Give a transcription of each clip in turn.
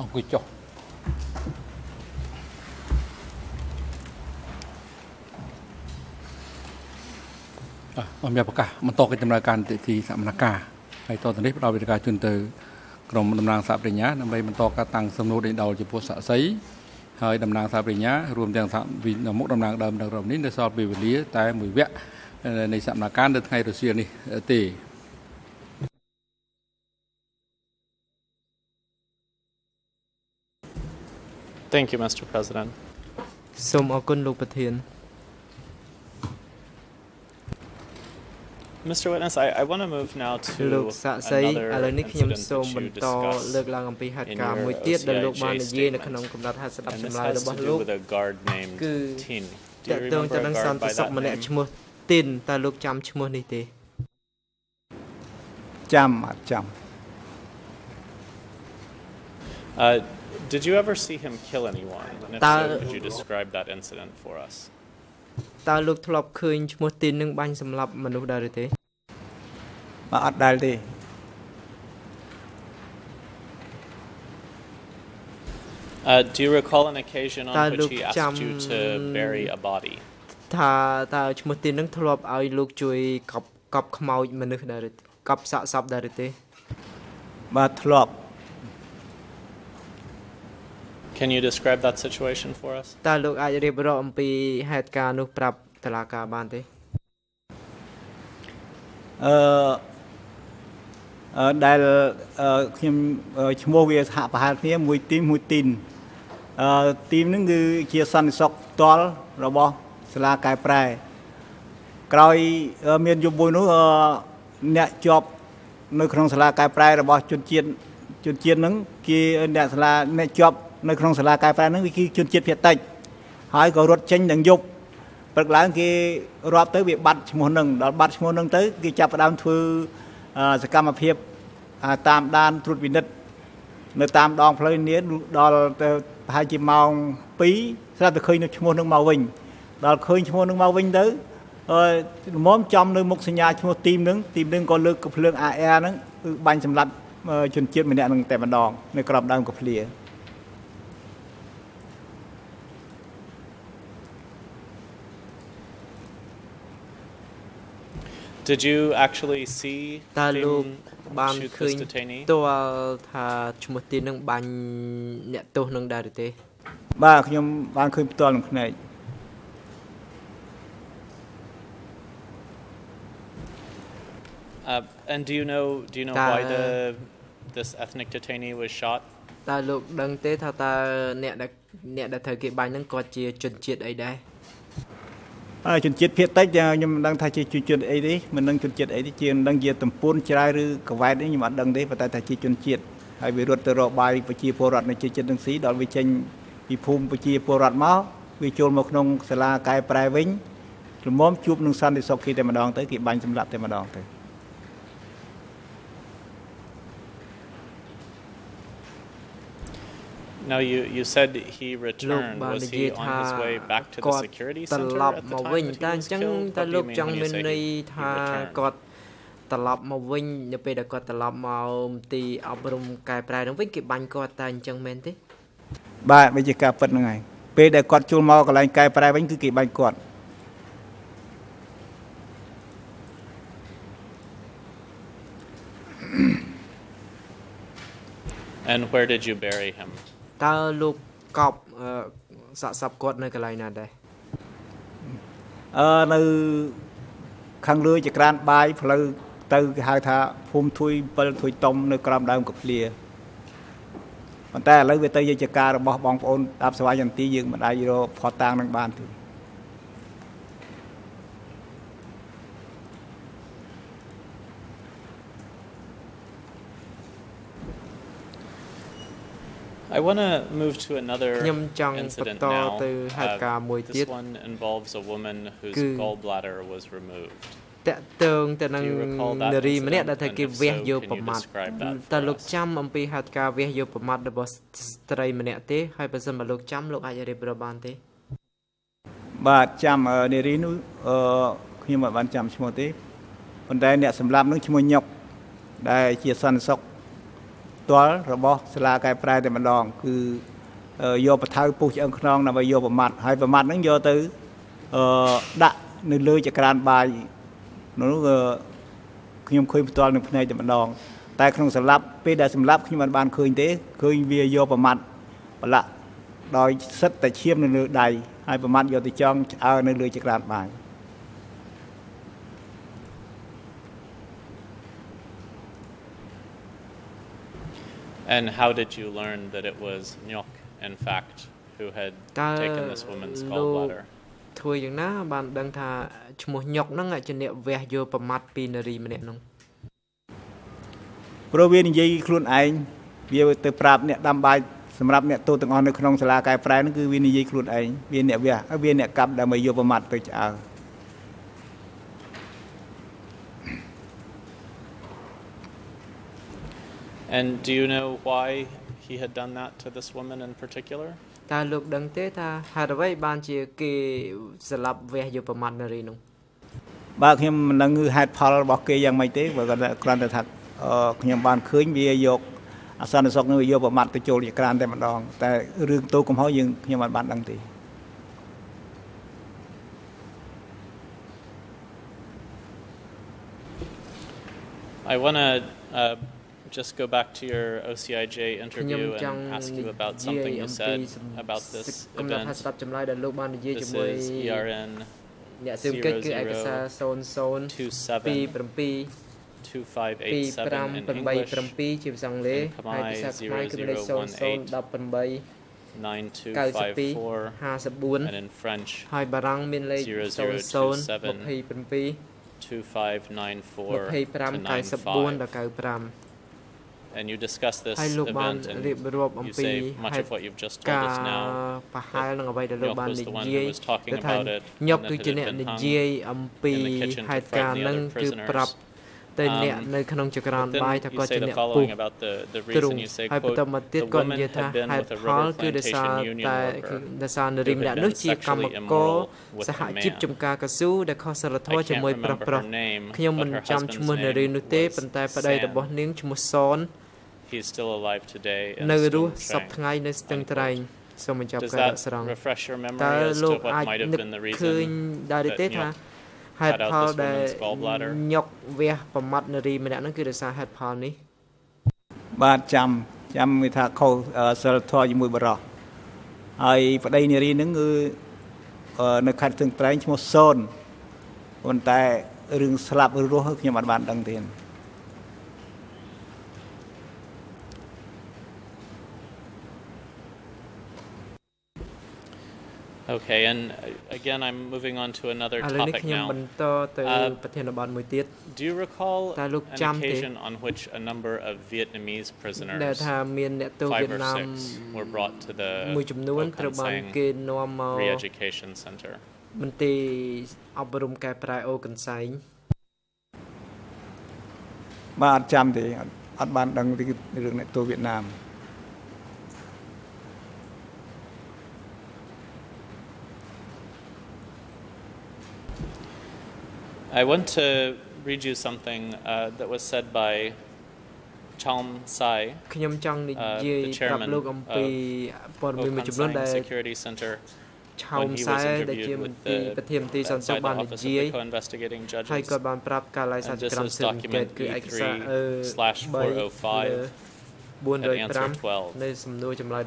អង្គុយចុះអអមមានប្រកាសបន្តកិច្ចដំណើរការនីតិវិធីសមនការហើយតទៅនេះផ្ដល់វិធានការជូនទៅក្រុមតំណាងសហប្រញ្ញាដើម្បីបន្តការតាំងសំណួរដេញដោលចំពោះសាក់សីហើយតំណាងសហប្រញ្ញារួមទាំងសហវិមុខតំណាងដើមនៅក្រុមនេះនៅសល់ពេលវេលាតែមួយវគ្គនៃសមនការនៅថ្ងៃរសៀលនេះទេ Thank you, Mr. President. សូមអរគុណលោកប្រធាន Mr. Witness, I, I want to move now លោក to សាក់សីឥ another ឡូវនេះខ្ញុំ incident សូម that ប you ន្ត discussed. លើកឡើងអំពីហេតុ in ការណ៍ your មួយទៀតដែលលោក OCIJ បាននិយាយនៅ statement. ក្នុងកំណត់ហេតុស្ដាប់ And ចម្ this លើយ has របស់ to លោ do ក with a guard named គឺ Tin. ត Do ក you តងទៅ remember នឹង a ស guard ន្តិ by សុខ that ម្នាក់ name? ឈ្មោះទីនតើលោកចាំឈ្មោះនេះទេចាំអត់ចាំ Uh, did you ever see him kill anyone? And if so, Ta- could you describe that incident for us? តើលោកធ្លាប់ឃើញឈ្មោះទីននឹងបាញ់សម្លាប់មនុស្សដែរឬទេ មកអត់ដែលទេ Uh, do you recall an occasion Ta on which lúc he asked chăm- you to bury a body? ថាតើឈ្មោះទីននឹងធ្លាប់ឲ្យលោកជួយកប់កប់ខ្មោចមនុស្សដែរឬកប់សាកសពដែរឬទេ បាទធ្លាប់ Can you describe that situation for us? តើលោកអាចរៀបរាប់អំពីហេតុការណ៍នោះប្រាប់តឡាការបានទេអឺអឺដែលអឺខ្ញុំអឺឈ្មោះវាសហប្រហែលគ្នាមួយទីមមួយទីនអឺទីមហ្នឹងគឺជាសន្តិសុខផ្ទាល់របស់សាលាកែប្រែក្រោយអឺមានយប់មួយនោះអឺអ្នកជាប់នៅក្នុងសាលាកែប្រែរបស់ជនជាតិជនជាតិហ្នឹងគេអ្នកសាលាអ្នកជាប់ នៅក្នុងសាលាកែប្រែហ្នឹងវាគឺជនជាតិភាគតិចហើយក៏រត់ចេញទាំងយប់ព្រឹកឡើងគេរាប់ទៅវាបាត់ឈ្មោះនឹងដល់បាត់ឈ្មោះនឹងទៅគេចាប់ផ្ដើមធ្វើអឺសកម្មភាពអ่าតាមដានត្រួតពិនិត្យនៅតាមដងផ្លូវនានាដល់ទៅប្រហែលជាម៉ោង2ស្រាប់តែឃើញនៅឈ្មោះនឹងមកវិញដល់ឃើញឈ្មោះនឹងមកវិញទៅអឺល្មមចំនៅមុខសញ្ញាឈ្មោះទីមនឹងទីមនឹងក៏លើកកំភ្លើង AR ហ្នឹងគឺបាញ់សម្លាប់អឺជនជាតិម្នាក់នឹងតែម្ដងនៅក្រោមដើមកភ្លា Did you actually see តើលោក Tim បាន shoot ឃើញ this detainee? ផ្ទាល់ថាឈ្មោះទីននឹងបាញ់អ្នកទោសនឹងដែរឬទេ បាទខ្ញុំបានឃើញផ្ទាល់នឹងភ្នែក Uh, and do you know do you know Ta- why the this ethnic detainee was shot? តើលោកដឹងទេថាតើអ្នកដែលអ្នកដែលត្រូវគេបាញ់ហ្នឹងគាត់ជាជនជាតិអីដែរ ហើយជនជាតិភាគតិចខ្ញុំមិនដឹងថាជាជនជាតិអីទេមិនដឹងជនជាតិអីទេជាមិនដឹងជាតំពួនច្រៅឬកវ៉ែតនេះខ្ញុំអត់ដឹងទេប៉ុន្តែថាជាជនជាតិហើយវារត់ទៅរកបាយប្រជាពលរដ្ឋនៅជាចិត្តនឹងស៊ីដល់វាចេញពីភូមិប្រជាពលរដ្ឋមកវាចូលមកក្នុងសាលាកែប្រែវិញល្មមជួបនឹងសន្តិសុខគេតែម្ដងទៅគេបាញ់សម្លាប់តែម្ដងទៅ No, you you said he លោក returned. បាន Was និយាយ he ថា on his way back to the គាត់ security ត្រ center ឡប់ at the មក time វិញ that តើ he អ was ញ្ចឹង killed? តើ What do លោ you ក mean ចង់ when មាន you say ន័យ he, ថា he returned? គាត់ត្រឡប់មកវិញនៅពេលដែលគាត់ត្រឡប់មកមន្ទីរអប់រំកែប្រែនឹងវិញគេបាញ់គាត់តើអញ្ចឹងមែនទេបាទវាជាការពិតហ្នឹងហើយពេលដែលគាត់ចូលមកកន្លែងកែប្រែវិញគឺគេបាញ់គាត់ And where did you bury him? តើលោកកប់អឺសាកសពគាត់នៅកន្លែងណាដែរអឺនៅខាងលើចក្រានបាយផ្លូវទៅគេហៅថាភូមិធួយ7ធួយតុំនៅក្រោមដើមកភ្លាប៉ុន្តែឥឡូវវាទៅជាចការរបស់បងប្អូនដាប់សវយន្ទីយើងមិនអាចរកផតតាំងនឹងបានទេ I want to move to another ខ្ញុំចង់ incident បន្ត now. ទៅហេតុការណ៍មួយទៀត this one involves a woman whose គឺ- gallbladder was removed. តកតងទៅនឹង Do you recall that នារីម្នាក់ incident? ដែលថាគេ And if វះ so, យក can ប្រ you មាថ describe that តើ for លោក us? ចាំអំពីហេតុការណ៍វះយកប្រមាថរបស់ស្ត្រីម្នាក់ទេហើយបើសិនបើលោកចាំលោកអាចរៀបរាប់បានទេបាទចាំអឺនារីនោះអឺខ្ញុំមិនបានចាំឈ្មោះទេប៉ុន្តែអ្នកសម្លាប់នោះឈ្មោះញុកដែលជាសន្តិសុខ ផ្ទាល់របស់សាលាកែប្រែតែម្ដងគឺអឺយកបថៅពុះឆ្អឹងខ្នងដើម្បីយកប្រមាត់ហើយប្រមាត់ហ្នឹងយកទៅអឺដាក់នៅលើចក្រានបាយនោះអឺខ្ញុំឃើញផ្ទាល់នឹងភ្នែកតែម្ដង តែក្នុងសម្លាប់ពេលដែលសម្លាប់ខ្ញុំមិនបានឃើញទេឃើញវាយកប្រមាត់ប្រឡាក់ដោយសិតតែឈាមនៅលើដៃហើយប្រមាត់យកទៅចងឆ្អើរនៅលើចក្រានបាយ And how did you learn that it was Nyok, in fact, who had តើ taken this woman's លោក gallbladder? ធ្វើយ៉ាងណាបានដឹងថាឈ្មោះញុកហ្នឹងជាអ្នកវះយកប្រមាត់ពីនារីម្នាក់ហ្នឹងព្រោះវានិយាយខ្លួនឯងវាទៅប្រាប់អ្នកដាំបាយសម្រាប់អ្នកទោសទាំងអស់នៅក្នុងសាលាកែប្រែហ្នឹងគឺវានិយាយខ្លួនឯងវាអ្នកវះហើយវាអ្នកកាប់ដើម្បីយកប្រមាត់ទៅឆ្អើ And do you know why he had done that to this woman in particular? តើលោកដឹងទេថាហេតុអ្វីបានជាគេស្លាប់វះយកប្រមាត់នារីនោះបើខ្ញុំមិនដឹងហេតុផលរបស់គេយ៉ាងម៉េចទេបើគាត់ថាគ្រាន់តែថាអឺខ្ញុំបានឃើញវាយកអសន្នសុខនោះវាយកប្រមាត់ទៅចូលចក្រានតែម្ដង តែរឿងតូកំហុសយើងខ្ញុំមិនបានដឹងទេ I want to uh, just go back to your OCIJ ខ្ញុំ interview ចង់ and ask you about និយាយ something you អំពី said សំ about this កំណត់ថា event. ស្ដាប់ចម្លើយដែលលោកបាននិយាយ This ជាមួយ is ERN អ្នកស៊ើបកិច្ចគឺឯកសារ00 27 27 2587 in English, 2587ជាភាសាអង់គ្លេស and Khmer ហើយភាសាខ្មែរគឺលេខ0018 0018 9254, 54 and in French ហើយបារាំងមានលេខ0027 0027 2594 25 to 94 95. ដល់95 And you discuss this ហើយលោកបាន event រៀប and រាប់អំ you ពី say much ហេ of តុ what you've just កា told រ us now. ប្រហែលនឹងអ្វីដែលលោក Nyok បាន was និ the one who យាយ was talking គឺថា about it, ញុក and that គឺជា it អ្នក had been និ hung យាយអំពី in the kitchen to ហេតុការណ៍ frighten the ហ្នឹង other គឺ prisoners. ប្រាប់ទៅអ្នក Um, នៅក្នុងចក្រាន But បាយ then ថា you គាត់ say ជា the អ្នកពុះ following about the, the ទ្រុង reason you say, ហើយបន្ត quote, មកទៀត the គាត់និ woman យាយថា had been ហេតុ with a ផល rubber គឺដោយសារ plantation union តែ worker ដោយសារនារីម្នាក់នោះជាកម្មករសហជីពចំការកស៊ូដែលខុសសិលធម៌ I ជាមួយ can't ប្រុស remember ប្រុស her name, ខ្ញុំមិន but her ចាំឈ្មោះ husband's នារី name នោះទេ was ប៉ុន្តែប្តី Sam. របស់នាងឈ្មោះសន He's still alive today in នៅរ Stung ស់សព Treng. ថ្ងៃនៅស្ទឹងត្រែងសូមបញ្ចប់ Does ការដក that ស្រង់ refresh your តើ memory as លោក to what អាច might have នឹក been the ឃើញ reason ដែរទេ that ថា Nyok ហេតុ cut out ផល this ដែល woman's gallbladder? ញុកវះប្រមាត់នារីម្នាក់ហ្នឹងគឺដោយសារហេតុផលនេះបាទចាំចាំវាថាខុសអឺសិលធម៌ជាមួយបរោះហើយប្តីនារីហ្នឹងគឺអឺនៅខេត្តស្ទឹងត្រែងឈ្មោះសូនប៉ុន្តែរឿងស្លាប់ឬរស់ខ្ញុំអត់បានដឹងទេ Okay, and uh, again, I'm moving on to another ឥឡូវនេះ topic ខ្ញុំ now. បន្តទៅអឺប្រធានបទមួយទៀត Do you recall តើលោក an ចាំទេ occasion on which a number of Vietnamese ដែល prisoners, ថាមានអ្នកទោសវៀ five ត or ណាម six, were brought to the មួយចំនួន Vo ត្រូវបាន Kan គេ Sang នាំមក Re-Education Center? មន្ទីរអប់រំកែប្រែអូកន្សែងបាទអត់ចាំទេអត់អត់បានដឹងពីរឿងអ្នកទោសវៀតណាម I want to read you something uh, that was said by Chalm Sai, ខ្ញុំចង់និ អឺ យាយ the ប្រាប់ chairman លោកអំពីព័ត៌មានមួយចំនួន Okansang ដែល Security Center, ឆោម when he សែ was ដែលជា interviewed ម with ន្ទីរ the ប្រធានមន្ទីរសន្តិសុខ by បាន the និ Office យា of យ the Co-investigating ហើយ Judges. គាត់បានប្រាប់ការឡាយសារ And ច this ក្រម is ស៊ើបអង្កេត document គឺឯកសារអឺ E3/405 and answer 405 12. នៅសំណួរចម្លើយ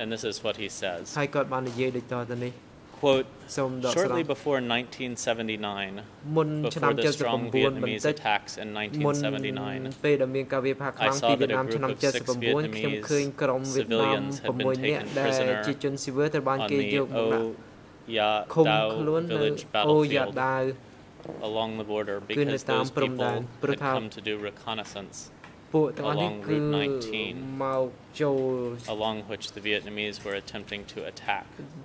And this is what he says. 12ហើយគាត់បាននិយាយដូចតទៅនេះ quote, shortly before 1979, before the strong Vietnamese attacks in 1979, I saw that a group of six Vietnamese civilians had been taken prisoner on the O Ya Dao village battlefield along the border because those people had come to do reconnaissance along គឺ Route 19 មកចូល along which the Vietnamese were attempting to attack.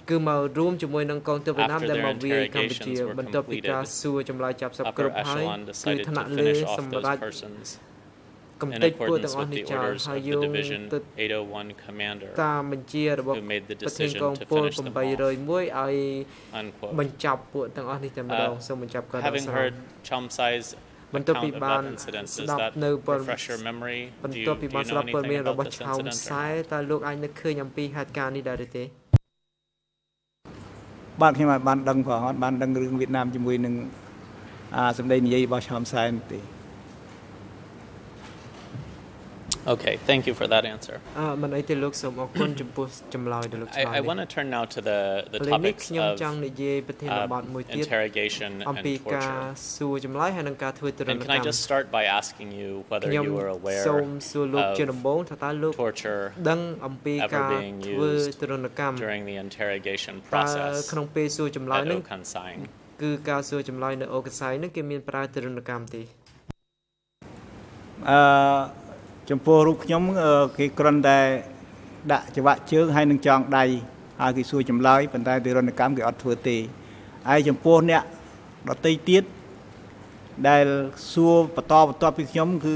គឺមករួមជាមួយនឹងកងទ័ពវៀតណាម After ដែល their មកវាយកម្ពុជា interrogations were បន្ទាប់ពីការ completed, សួរចម្លើយចាប់សព Upper គ្រប់ហើយ echelon គឺ decided ថ្នាក់ to លើ finish off សម្ those រាប់ persons កំ in ទេចពួកទាំង accordance អស់ with នេះ the ចោល orders ហើយ of យោ the ង Division ទៅ 801 commander, តាមបញ្ជារបស់ who made the ប្រធាន decision កង to ពល finish them off. 801ឲ្យ Unquote. បញ្ចប់ពួកទាំងអស់នេះតែម្ដង Uh, សូមបញ្ចប់ការដក Having ស្រង់ heard Chom Sai's បន្ទាប់ពី account of បាន that incident. ស្ Does ដាប់ that នៅព័ត៌ refresh your memory? បន្ Do you, ទាប់ពី do បា you នស្ know ដាប់ព័ត៌មាន anything រ about របស់ this ឆោម incident សែ or not? តើលោកអាចនឹកឃើញអំពីហេតុការណ៍នេះដែរឬទេបាទខ្ញុំអាចបានដឹងផងអត់បានដឹងរឿងវៀតណាមជាមួយនឹងអាសម្ដីនិយាយរបស់ឆោមសែនទេ Okay, thank you for that answer. អឺមិនអីទេលោកសូមអរគុណចំពោះចម្លើយដែលលោកឆ្លើយ I, I នេះ want to turn now to the, the ឥឡូវនេះ topics ខ្ញុំ of ចង់និយាយប្រធានបទ uh, មួយទៀត interrogation អំ and ពីការ torture. សួរចម្លើយហើយនិងការធ្វើទរ And ណ can I កម្ម just start by asking you whether ខ្ញុំ you were aware សូមសួរលោកជាដំ of បូងថាតើលោក torture ដឹងអំពី ever ការ being ធ្វើ used ទរណកម្ម during the interrogation តើ process ក្នុងពេលសួរចម្លើយ at ហ្នឹង Okan Sang? គឺការសួរចម្លើយនៅអូកាស័យហ្នឹងគេមានប្រើទរណកម្មទេ អឺ ចំពោះរូបខ្ញុំអឺគេគ្រាន់តែដាក់ច្រវាក់ជើងហើយនឹងចងដៃហើយគេសួរចម្លើយប៉ុន្តែទរណកម្មគេអត់ធ្វើទេហើយចំពោះអ្នកដតីទៀតដែលសួរបន្តបន្ទាប់ពីខ្ញុំ គឺ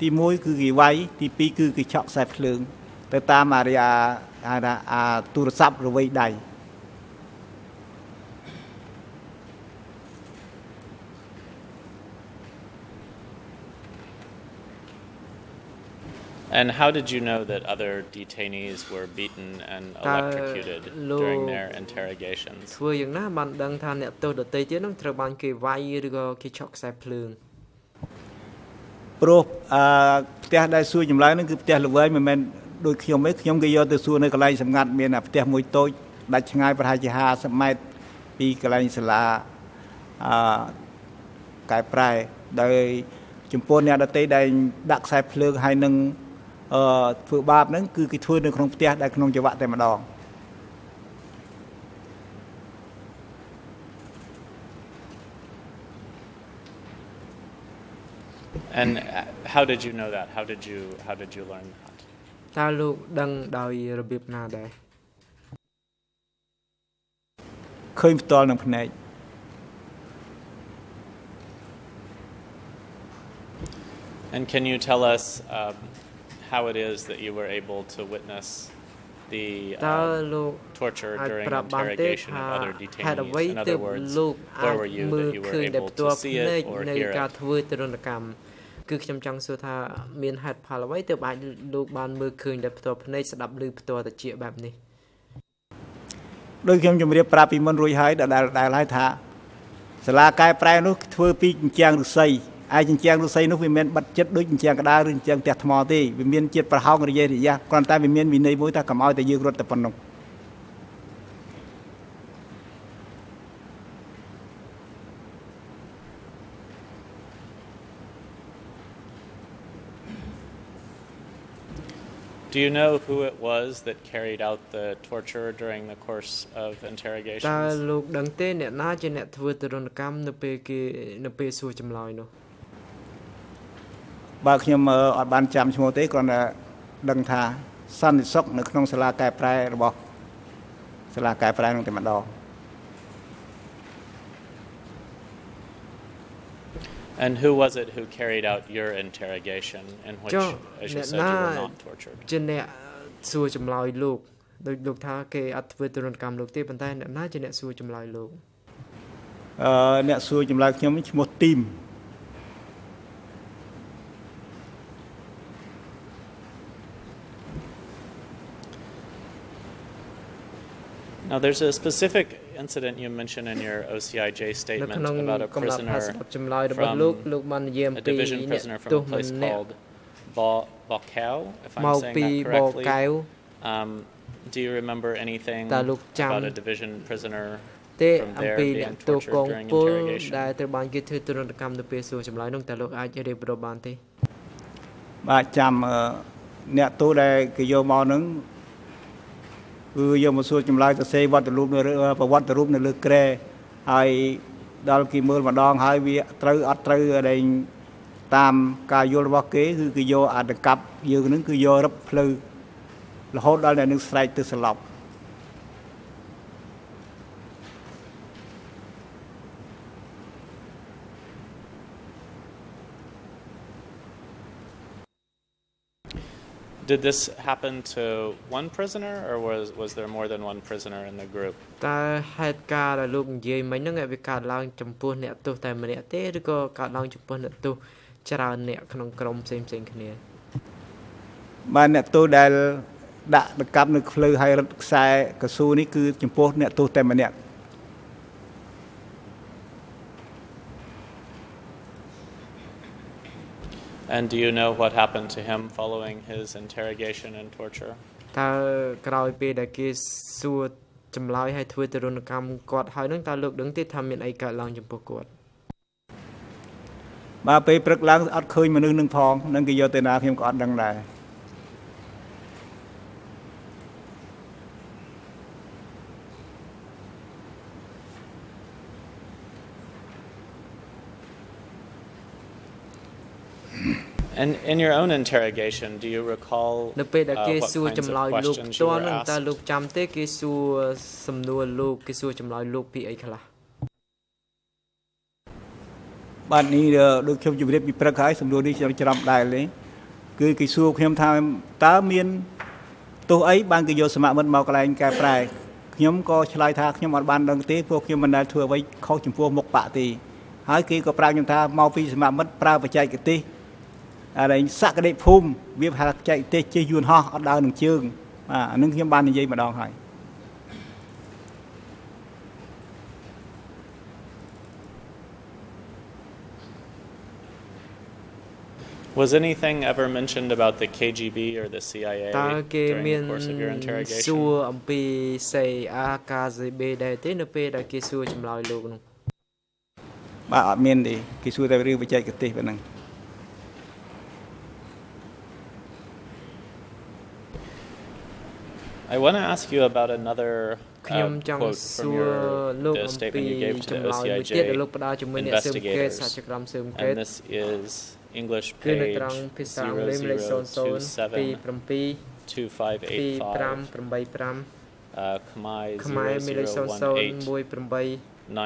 ទី1គឺគេវាយទី2គឺគេឆក់ខ្សែភ្លើង ទៅតាមអារីអាអាអាអាទូរស័ព្ទរវៃដៃ And how did you know that other detainees were beaten and electrocuted during their interrogations? ធ្វើយ៉ាងណាបានដឹងថាអ្នកទោសដតីទៀតហ្នឹងត្រូវបានគេវាយឬក៏គេឆក់ខ្សែភ្លើងព្រោះអឺផ្ទះដែលសួរចម្លើយហ្នឹងគឺផ្ទះល្វែងមិនមែនដូចខ្ញុំទេខ្ញុំគេយកទៅសួរនៅកន្លែងសម្ងាត់មានអាផ្ទះមួយតូចដាច់ឆ្ងាយប្រហែលជា50ម៉ែត្រពីកន្លែងសាលាអឺកែប្រែដោយចំពោះអ្នកដតីដែលដាក់ខ្សែភ្លើងហើយនឹងអឺ ធ្វើបាបហ្នឹងគឺគេធ្វើនៅក្នុងផ្ទះដែលក្នុងចង្វាក់តែម្ដង And uh, how did you know that? How did you how did you learn that? តើលោកដឹងដោយរបៀបណាដែរឃើញផ្ទាល់នឹងភ្នែក And can you tell us um, how it is that you were able to witness the តើ um, លោក torture អាច during ប្រាប់បានទេ interrogation ថា of other ហេតុអ្វី detainees? In ទើ other ប words, លោកអា where ច were you មើល that you ឃើ were ញដែល able ផ្ទាល់ to ភ្ see នែក it or នៃ hear ការ it? ធ្វើទរណកម្មគឺខ្ញុំចង់សួរថាមានហេតុផលអ្វីទើបអាចលោកបានមើលឃើញដែលផ្ទាល់ភ្នែកស្ដាប់ឮផ្ទាល់តិចបែបនេះដូចខ្ញុំជម្រាបប្រាប់ពីមុនរួចហើយដដែលដែលហើយថាសាលាកែប្រែនោះធ្វើពីជញ្ជាំងឫស្សី ឯជញ្ជាំងឫស្សីនោះវាមិនបិទចិត្តដូចជញ្ជាំងក្តារឬជញ្ជាំងផ្ទះថ្មទេវាមានជាតិប្រហោងរយៈរយៈគ្រាន់តែវាមានវិន័យមួយថាកុំឲ្យតែយើងរត់តែប៉ុណ្ណោះ Do you know who it was that carried out the torture during the course of តើ interrogations? លោកដឹងទេអ្នកណាជាអ្នកធ្វើទរណកម្មនៅពេលគេនៅពេលសួរចម្លើយនោះ បើខ្ញុំអឺអត់បានចាំឈ្មោះទេគ្រាន់តែដឹងថាសន្តិសុខនៅក្នុងសាលាកែប្រែរបស់សាលាកែប្រែនោះតែម្ដង And who was it who carried out your interrogation in which, Cho, as you អ្នក said, you were ណា not tortured? ជាអ្នកសួរចម្លើយលោកដោយលោកថាគេអត់ធ្វើទរណកម្មលោកទេប៉ុន្តែអ្នកណាជាអ្នកសួរចម្លើយលោកអឺអ្នកសួរចម្លើយខ្ញុំឈ្មោះទីម Now, there's a specific incident you mentioned in your OCIJ នៅ statement ក្នុង about a កំណត់ផាស prisoner, ស្ដាប់ចម្លើយរបស់លោក from លោកបាននិយាយអំ a ពី division អ្នក prisoner ទោ from សម a place ម្នាក់ called Ba- Bokau, if មក I'm ពី saying ប that correctly. កែវ Um, do you remember anything តើលោកចាំ about a division prisoner ទេ from អំ there ពី being អ្នកទោស tortured កង during ពល interrogation? ដែលត្រូវបានគេធ្វើទរណកម្មនៅពេលសួរចម្លើយនោះតើលោកអាចរៀបរាប់បានទេបាទចាំអឺអ្នកទូដែលគេយកមកហ្នឹង គឺយកមកសួរចម្លើយទៅសេវត្តរូបនៅលើប្រវត្តិរូបនៅលើក្រែហើយដល់គេមើលម្ដងហើយវាត្រូវអត់ត្រូវដែលតាមការយល់របស់គេគឺគេយកអាដកាប់យើងហ្នឹងគឺយករឹបផ្លូវរហូតដល់អ្នកនឹងស្រែកទៅស្លាប់ Did this happen to one prisoner, or was, was there more than one prisoner in the group? តើហេតុការណ៍ដែលលោកនិយាយមិញហ្នឹងវាកើតឡើងចំពោះអ្នកទោសតែម្នាក់ទេឬក៏កើតឡើងចំពោះអ្នកទោសច្រើនអ្នកក្នុងក្រុមផ្សេងផ្សេងៗគ្នាបាទអ្នកទោសដែលដាក់ដកាប់នៅភ្លៅហើយរត់ខ្សែកស៊ូនេះគឺចំពោះអ្នកទោសតែម្នាក់ And do you know what happened to him following his interrogation and torture? តើក្រោយពេលដែលគេសួរចម្លើយឲ្យធ្វើទរណកម្មគាត់ហើយហ្នឹងតើលោកដឹងទេថាមានអីកើតឡើងចំពោះគាត់បាទពេលព្រឹកឡើងអត់ឃើញមនុស្សនឹងផងនឹងគេយកទៅណាខ្ញុំក៏អត់ដឹងដែរ And in your own interrogation, do you recall នៅពេលដែល uh, គេ what សួរ kinds ចម្លើយ of លោក questions ផ្ you ទាល់ were ហ្នឹងតើ asked? លោកចាំទេគេសួរសំណួរលោកគេសួរចម្លើយលោកពីអីខ្លះបាទនេះដូចខ្ញុំជម្រាបពីព្រឹកហើយសំណួរនេះខ្ញុំច្រំដែរលេងគឺគេសួរខ្ញុំថាតើមានទោសអីបានគេយកសមមិត្តមកកន្លែងកែប្រែខ្ញុំក៏ឆ្លើយថាខ្ញុំអត់បានដឹងទេព្រោះខ្ញុំមិនដែលធ្វើអ្វីខុសចំពោះមុខបកទេហើយគេក៏ប្រាប់ខ្ញុំថាមកពីសមមិត្តប្រើបច្ចេកទេស អរិញសក្តិភូមិវាប្រហែលបច្ចេកទេសជិះយួនហោះអត់ដើរនឹងជើងបាទអានឹងខ្ញុំបាននិយាយម្ដងហើយ Was anything ever mentioned about the KGB or the CIA តើគេ during មាន the course of your សួ interrogation? រអំពី CAR KGB ដែរទេនៅពេលដែលគេសួរចម្លើយលោកនោះបាទអត់មានទេគេសួរតែរឿងបច្ចេកទេសប៉ុណ្ណឹង I want to ask you about another ខ្ញុំ uh, ចង់ quote សួ from រ your លោក the អំពី statement you gave to the ចម្លើយមួយទៀតដែលលោក OCIJ ផ្ដល់ជាមួយអ្នកស៊ើបអង្កេតសហ investigators. ជក្រមស៊ើបអង្កេត And this is English គឺនៅ page ត្រង់ភាសាអង់គ្លេសលេខ00 27 00272585 2585 uh, Khmer ខ្មែរមានលេខ0018 0018 9252 92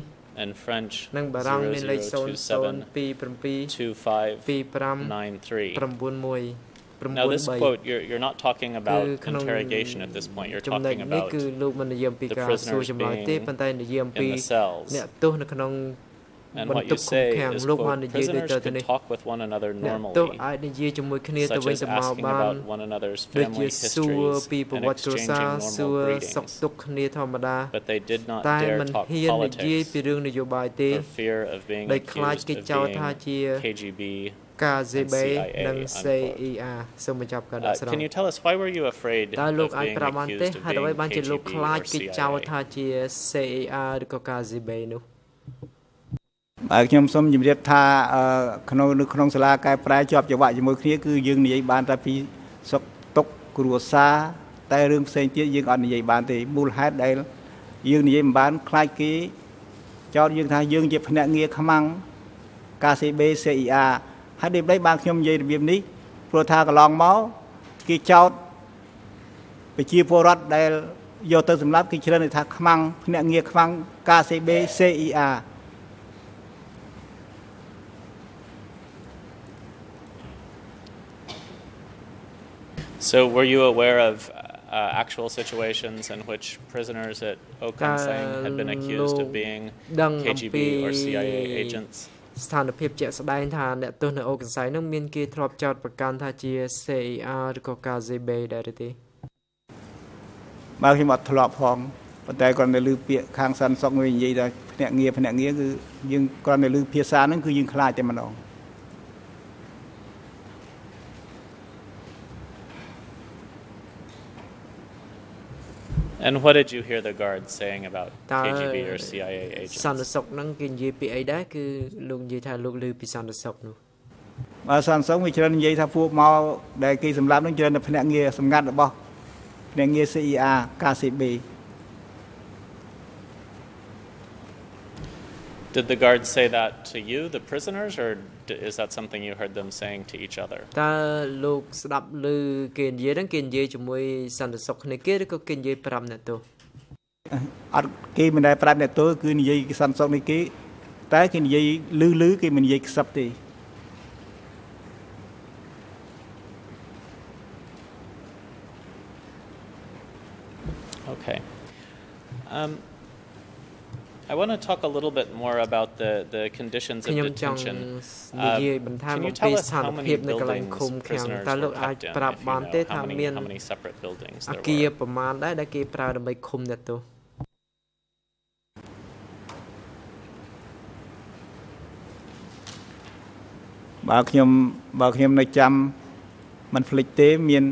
52 and French និងបារាំងមានលេខ0027 0027 2593. 2591 Now, this 93 quote, you're, you're not talking គឺ about ក្នុង interrogation at this point. You're ចំណុច talking នេះ about គឺលោកមិននិយាយអំពី the ការសួរ prisoners ចម្លើយទេ being ប៉ុន្តែនិយាយអំពី in the cells. អ្នកទោសនៅក្នុង And បន្ what ទ you ប់ឃុំ say ឃាំង is, លោកបាន quote, និយាយដូច prisoners ទៅទៅ can នេះ talk with one another អ្នកទោស normally, អាចនិយាយជាមួយគ្នាទៅ such វិញ as ទៅមក asking បាន about one another's ដូចជា family សួរ histories ពីប្រ and វត្តិគ្រួសារ exchanging សួរ normal សុខ greetings. ទុក្ខគ្នាធម្មតា But they did not តែ dare មិន talk ហ៊ាននិយាយ politics ពីរឿងនយោបាយទេ for fear of being ដោយខ្លាច accused គេ of ចោទថា being ជា KGB. KGB CIA និង unquote. CER សូមបញ្ចប់ការដ Uh, កស្រង់ can you tell us why were you afraid តើ of លោកអាច being ប្រាប់បានទេ accused of ហេតុអ្វី being បានជាលោក KGB ខ្លាច or គេចោទ CIA? ថាជា CER ឬក៏ KGB នោះបាទខ្ញុំសូមជម្រាបថាអឺក្នុងនៅក្នុងសាលាកែប្រែជាប់ចង្វាក់ជាមួយគ្នាគឺយើងនិយាយបានតែពីសុខទុក្ខគ្រួសារតែរឿងផ្សេងទៀតយើងអត់និយាយបានទេមូលហេតុដែលយើងនិយាយមិនបានខ្លាចគេចោទយើងថាយើងជាភ្នាក់ងារខ្មាំង KCB CIR ហើយដូចបីបានខ្ញុំនិយាយរបៀបនេះព្រោះថាកន្លងមកគេចោទប្រជាពលរដ្ឋដែលយកទៅសម្លាប់គេជ្រើសថាខ្មាំងភ្នាក់ងារខ្មាំង KCB CIR So, were you aware of uh, actual situations in which prisoners at Okansang had been accused of being ដឹងអំពី KGB or CIA agents? ស្ថានភាពជាក់ស្ដែងថាអ្នកទោសនៅអូកស័យនឹងមានគេធ្លាប់ចោទប្រកាន់ថាជា CER ឬក៏ KGB ដែរឬទេបើខ្ញុំអត់ធ្លាប់ផងប៉ុន្តែគ្រាន់តែឮពាក្យខាងសាន់សុកមួយនិយាយថាភ្នាក់ងារភ្នាក់ងារគឺយើងគ្រាន់តែឮភាសាហ្នឹងគឺយើងខ្លាចតែម្ដង And what did you hear the guards saying about តើ KGB or CIA សន្តិ agents? សុខហ្នឹងគេនិយាយពីអីដែរគឺលោកនិយាយថាលោកឮពីសន្តិសុខនោះ បើសាន់សុកវាច្រើននិយាយថាពួកមកដែលគេសម្លាប់ហ្នឹងច្រើនតែភ្នាក់ងារសម្ងាត់របស់ភ្នាក់ងារ CER KCB Did the guards say that to you, the prisoners, or d- is that something you heard them saying to each other តើលោកស្ដាប់ឮគេនិយាយហ្នឹងគេនិយាយជាមួយសន្តិសុខគ្នាគេឬក៏គេនិយាយប្រាប់អ្នកទោសអត់គេមិនដែលប្រាប់អ្នកទោសគឺនិយាយសន្តិសុខនេះគេតែគេនិយាយឮឮគេមិននិយាយខ្សឹបទេ Okay. Um, I want to talk a little bit more about the, the conditions of ខ្ញុំចង់ detention. និយាយបន្ថែម Can អំ you ពី tell ស្ us ថាន how ភ many េពនៅកន្លែង buildings ឃុំឃាំង prisoners តើលោក were អាច kept in, ប្រាប់ if បាន you ទេ know ថា how many, មាន how many separate buildings អ there គារ were? ប្រមាណដែរដែលគេប្រើដើម្បីឃុំអ្នកទោសបើខ្ញុំបើខ្ញុំនៅចាំមិនភ្លេចទេមាន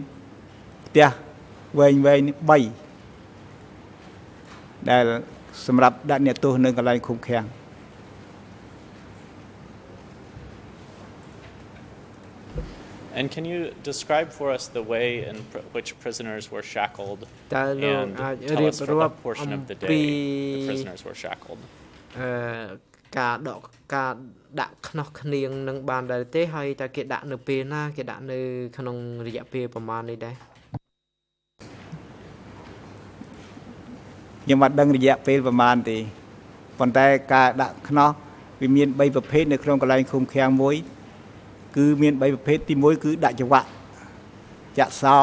ផ្ទះវែងវែងនេះ3ដែល សម្រាប់ដាក់អ្នកទោសនៅកន្លែងឃុំឃាំង And can you describe for us the way in pr- which prisoners were shackled តើលោក and អាច tell រៀប us for រាប់ what អំ portion of the ពី day the prisoners were shackled? អឺការដកការដាក់ខ្នោះគ្នាងនឹងបានដែរទេហើយតើគេដាក់នៅពេលណាគេដាក់នៅក្នុងរយៈពេលប្រមាណនេះដែរ ខ្ញុំអត់ដឹងរយៈពេលប្រហែលទេប៉ុន្តែការដាក់ខ្នោះវាមាន3ប្រភេទនៅក្នុងកន្លែងឃុំឃាំងមួយ គឺមាន3ប្រភេទទី1គឺដាក់ចង្វាក់ចាក់សោ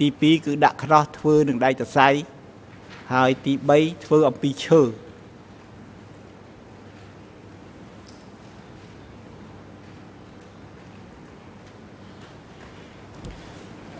ទី2គឺដាក់ខ្នោះធ្វើនឹងដៃសរសៃហើយទី3ធ្វើអំពីឈើ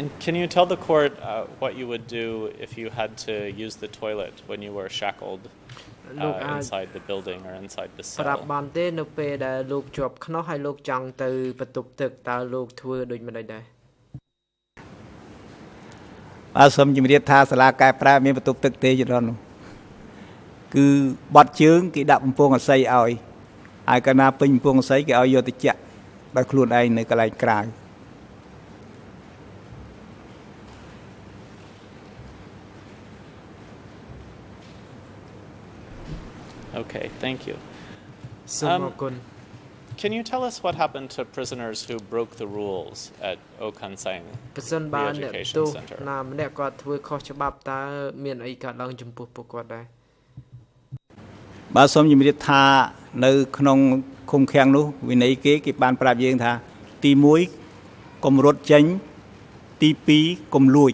And can you tell the court uh, what you would do if you had to use the toilet when you were shackled លោក uh, អាច inside the building or inside the ប្រាប់ cell? បានទេនៅពេលដែលលោកជាប់ខ្នោះហើយលោកចង់ទៅបន្ទប់ទឹកតើលោកធ្វើដូចម្តេចដែរបាទសូមជម្រាបថាសាលាកែប្រែមានបន្ទប់ទឹកទេចរន្តនោះគឺបត់ជើងគេដាក់បំពង់អស័យឲ្យហើយកាលណាពេញបំពង់អស័យគេឲ្យយកទៅចាក់ដោយខ្លួនឯងនៅកន្លែងក្រៅ Okay, thank you. សូម Um, អរគុណ Can you tell us what happened to prisoners who broke the rules at Okansang? ប្រសិនបើអ្នក Re-education ទោស Center ណាម្នាក់គាត់ធ្វើខុសច្បាប់តើមានអីកើតឡើងចំពោះពួកគាត់ដែរបាទសូមជម្រាបថានៅក្នុងឃុំឃាំងនោះវិន័យគេគេបានប្រាប់យើងថា ទី1កុំរត់ចេញទី2កុំលួច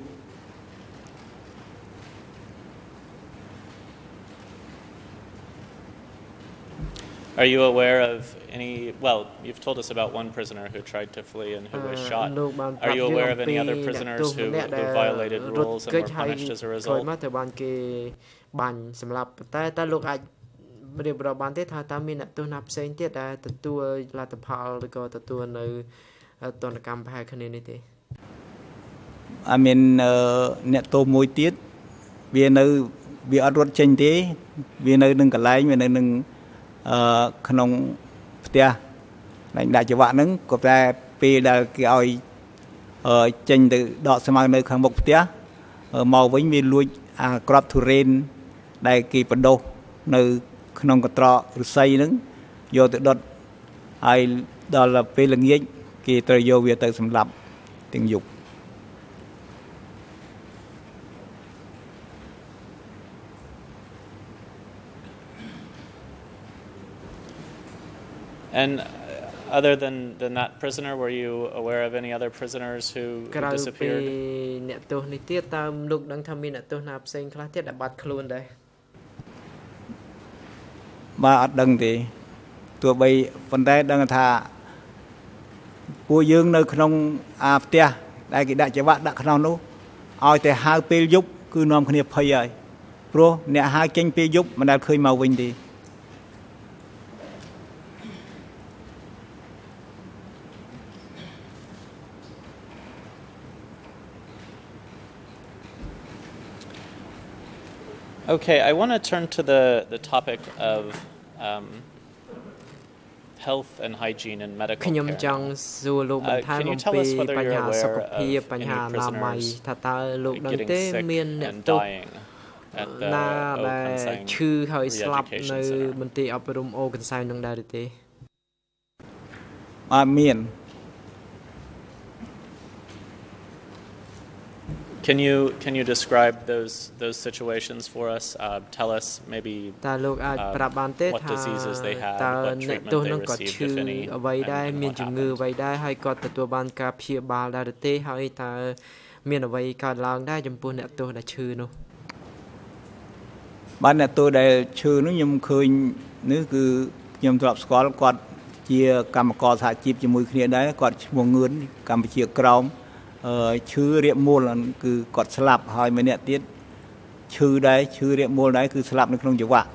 Are you aware of any? Well, you've told us about one prisoner who tried to flee and who was អឺ shot. លោកបានប្ Are រាប់ you យើង aware អំ of ពី any other អ្នក prisoners ទោស who, ម្នាក់ who ដែល violated រត់ rules and គេច were ហើយ punished as a ក្រោយ result? មកទៅបានគេបាញ់សម្លាប់ប៉ុន្តែតើលោកអាចរៀបរាប់បានទេថាតើមានអ្នកទោសណាផ្សេងទៀតដែលទទួលលទ្ធផលឬក៏ទទួលនៅទណ្ឌកម្មប្រហែលគ្នានេះទេអត់មានអឺអ្នកទោសមួយទៀតវានៅវាអត់រត់ចេញទេ វានៅនឹងកន្លែងវានៅនឹង អឺក្នុងផ្ទះកន្លែងដាក់ចង្វាក់ហ្នឹងក៏តែពេលដែលគេឲ្យអឺចេញទៅដកស្មៅនៅខាងមុខផ្ទះអឺមកវិញវាលួចអាក្របទុរេនដែលគេបដោសនៅក្នុងកន្ត្រកឫស្សីហ្នឹងយកទៅដុតហើយដល់ពេលល្ងាចគេត្រូវយកវាទៅសម្លាប់ទាំងយប់ And uh, other than, than that prisoner, were you aware of any other prisoners who, who ក្រៅពី disappeared? អ្នកទោសនេះទៀតតើលោកដឹងថាមានអ្នកទោសណាផ្សេងខ្លះទៀតដែលបាត់ខ្លួនដែរបាទអត់ដឹងទេទោះបីប៉ុន្តែដឹងថាពួកយើងនៅក្នុងអាផ្ទះដែលគេដាក់ចង្វាក់ដាក់ក្នុងនោះឲ្យតែហៅពេលយប់គឺនាំគ្នាភ័យហើយព្រោះអ្នកហៅចេញពេលយប់មិនដែលឃើញមកវិញទេ Okay, I want to turn to the, the topic of um, health and hygiene and medical ខ្ញុំ care. ចង់សួរលោកបន្ថែម can you អំ tell ពី us whether បញ្ហា you're សុខ aware ភាព of បញ្ហា any អនាម័យ prisoners ថាតើលោកដឹង getting ទេ sick មានអ្នក and ទោស dying at the ណា O ដែល Consang ឈឺហើយស្លាប់ Re-education នៅ Center? មន្ទីរអប់រំអូកន្សែងនឹងដែរឬទេអត់មាន Can you can you describe those those situations for us? Uh, tell us maybe តើលោកអាច uh, ប្រាប់បានទេ what ថា diseases they had, តើ what អ្នក treatment ទោស they នឹងគាត់ received, ឈឺ if any, អ្វី and- ដែរ and មាន what ជំងឺ happened. អ្វីដែរហើយគាត់ទទួលបានការព្យាបាលដែរឬទេហើយតើមានអ្វីកើតឡើងដែរចំពោះអ្នកទោសដែលឈឺនោះបានអ្នកទោសដែលឈឺនោះខ្ញុំឃើញនេះគឺខ្ញុំធ្លាប់ស្គាល់គាត់ជាកម្មករសហជីពជាមួយគ្នាដែរគាត់ឈ្មោះងឿនកម្ពុជាក្រោមអឺ ឈឺរាកមូលហ្នឹងគឺគាត់ស្លាប់ហើយម្នាក់ទៀតឈឺដែរឈឺរាកមូលដែរគឺស្លាប់នៅក្នុងចង្វាក់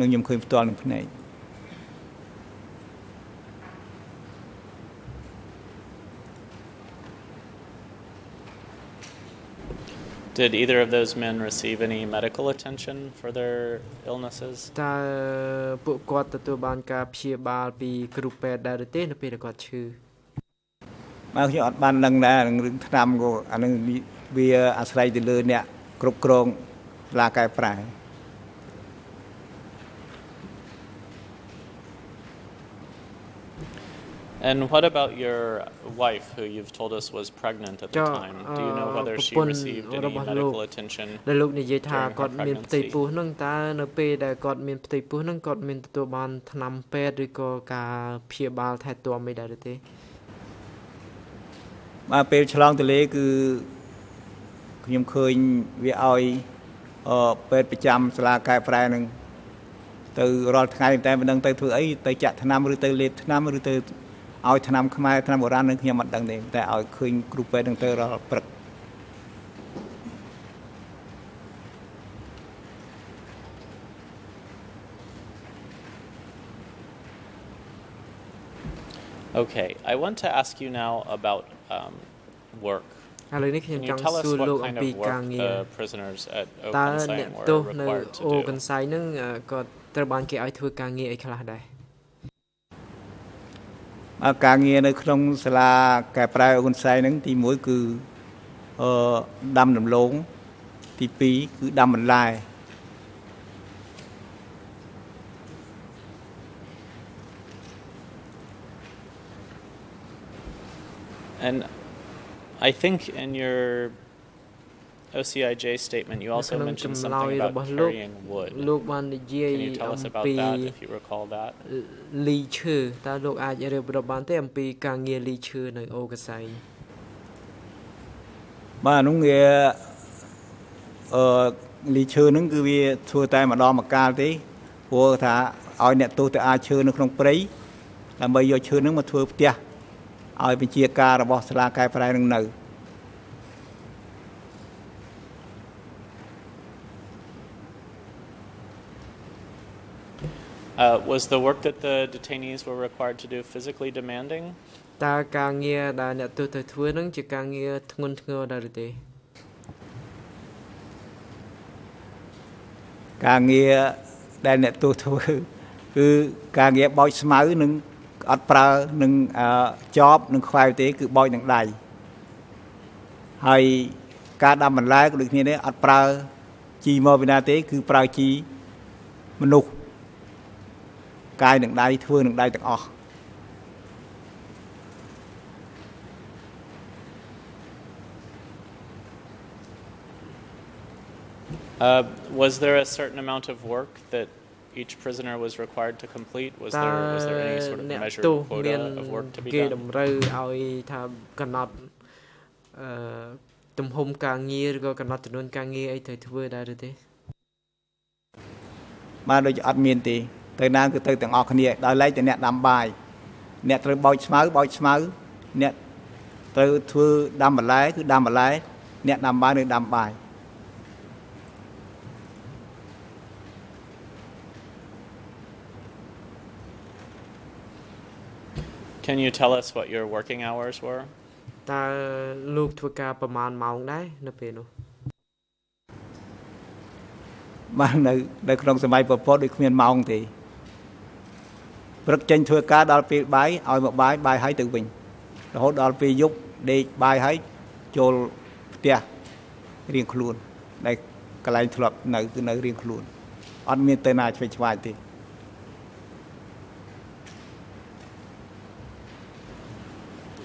នឹងខ្ញុំឃើញផ្ទាល់នឹងភ្នែក Did either of those men receive any medical attention for their illnesses? តើពួកគាត់ទទួលបានការព្យាបាលពីគ្រូពេទ្យដែរឬទេនៅពេលដែលគាត់ឈឺ មកខ្ញុំអត់បានដឹងដែរនឹងរឿងឆ្នាំក៏អានឹងវាអាស្រ័យទៅលើអ្នកគ្រប់គ្រងសាលាកែប្រែ And what about your wife, who you've told us was pregnant at the ចុះ time? Do you know អឺ whether ប្រ she ពន្ធ received any របស់លោក medical attention? ដែលលោកនិយាយថា during her គាត់មានផ្ទៃ pregnancy? ពោះហ្នឹងតើនៅពេលដែលគាត់មានផ្ទៃពោះហ្នឹងគាត់មានទទួលបានថ្នាំពេទ្យឬក៏ការព្យាបាលថែទាំអីដែរឬទេ បាទពេលឆ្លងទន្លេគឺខ្ញុំឃើញវាឲ្យអឺពេទ្យប្រចាំសាលាកែប្រែនឹងទៅរាល់ថ្ងៃតែមិនដឹងទៅធ្វើអីទៅចាក់ថ្នាំឬទៅលេបថ្នាំឬទៅឲ្យថ្នាំខ្មែរថ្នាំបុរាណនឹងខ្ញុំអត់ដឹងទេតែឲ្យឃើញគ្រូពេទ្យនឹងទៅរាល់ព្រឹក Okay, I want to ask you now about um, work. ឥឡូវនេះខ្ញុំ Can ច you ង់ tell us សួរលោក what អំ kind ពី of ការ work ងារ the prisoners at តើ Okansang អ្នក were ទោសនៅ required to អូ do? កន្សែងហ្នឹងអឺគាត់ត្រូវបានគេឲ្យធ្វើការងារអីខ្លះដែរបាទការងារនៅក្នុងសាលាកែប្រែហ៊ុនសែនហ្នឹងទី1គឺអឺដាំដំឡូងទី2គឺដាំបន្លែ And I think in your OCIJ statement, you also ក្នុង mentioned ចម្លើយ something រ about របស់លោក carrying wood. លោកបាននិយាយ Can you tell អំ us about ពី that if you recall that? លីឈើតើលោកអាចរៀបរាប់បានទេអំពីការងារលីឈើនៅអូកន្សែងបាទនោះវាអឺលីឈើហ្នឹងគឺវាធ្វើតែម្ដងម្កាលទេព្រោះថាឲ្យអ្នកទោសទៅអាចឈើនៅក្នុងព្រៃដើម្បីយកឈើហ្នឹងមកធ្វើផ្ទះ ឲ្យបញ្ជាការរបស់សាលាកែប្រែនឹងនៅ Uh, was the work that the detainees were required to do physically demanding? តើការងារដែលអ្នកទោសទៅធ្វើហ្នឹងជាការងារធ្ងន់ធ្ងរដែរឬទេការងារដែលអ្នកទោសធ្វើគឺការងារបោចស្មៅនឹង អត់ប្រើនឹងអឺចបនឹងខ្វែវទេ គឺបោចនឹងដៃហើយការដាំបន្លែក៏ដូចគ្នាដែរអត់ប្រើជីមកពីណាទេ គឺប្រើជីមនុស្សកាយនឹងដៃធ្វើនឹងដៃទាំងអស់ Uh, was there a certain amount of work that each prisoner was required to complete? Was តើ there was there any sort of អ្នក measured ទោស quota មាន of work to be គេ done? តម្រូវឲ្យថាកំណត់អឺទំហំការងារឬក៏កំណត់ចំនួនការងារអីត្រូវធ្វើដែរឬទេបាទដូចអត់មានទេទៅណាគឺទៅទាំងអស់គ្នាដោយឡែកតែអ្នកដាំបាយអ្នកត្រូវបោចស្មៅបោចស្មៅអ្នកត្រូវធ្វើដាំបន្លែគឺដាំបន្លែអ្នកដាំបាយគឺដាំបាយ Can you tell us what your working hours were? តើលោកធ្វើការប្រមាណម៉ោងដែរនៅពេលនោះបាទនៅនៅក្នុងសម័យប្រពតដូចគ្មានម៉ោងទេព្រឹកចេញធ្វើការដល់ពេលបាយឲ្យមកបាយបាយឲ្យទៅវិញរហូតដល់ពេលយប់ដេកបាយឲ្យចូលផ្ទះរៀងខ្លួនដែលកន្លែងធ្លាប់នៅគឺនៅរៀងខ្លួនអត់មានទៅណាឆ្វេងឆ្វាយទេ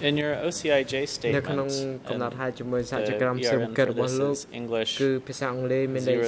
in your OCIJ statement នៅក្នុងកំណត់ហេតុជាមួយសហជក្រមសៀមកិច្ចរបស់លោកគឺភាសាអង់គ្លេសមានលេខ0027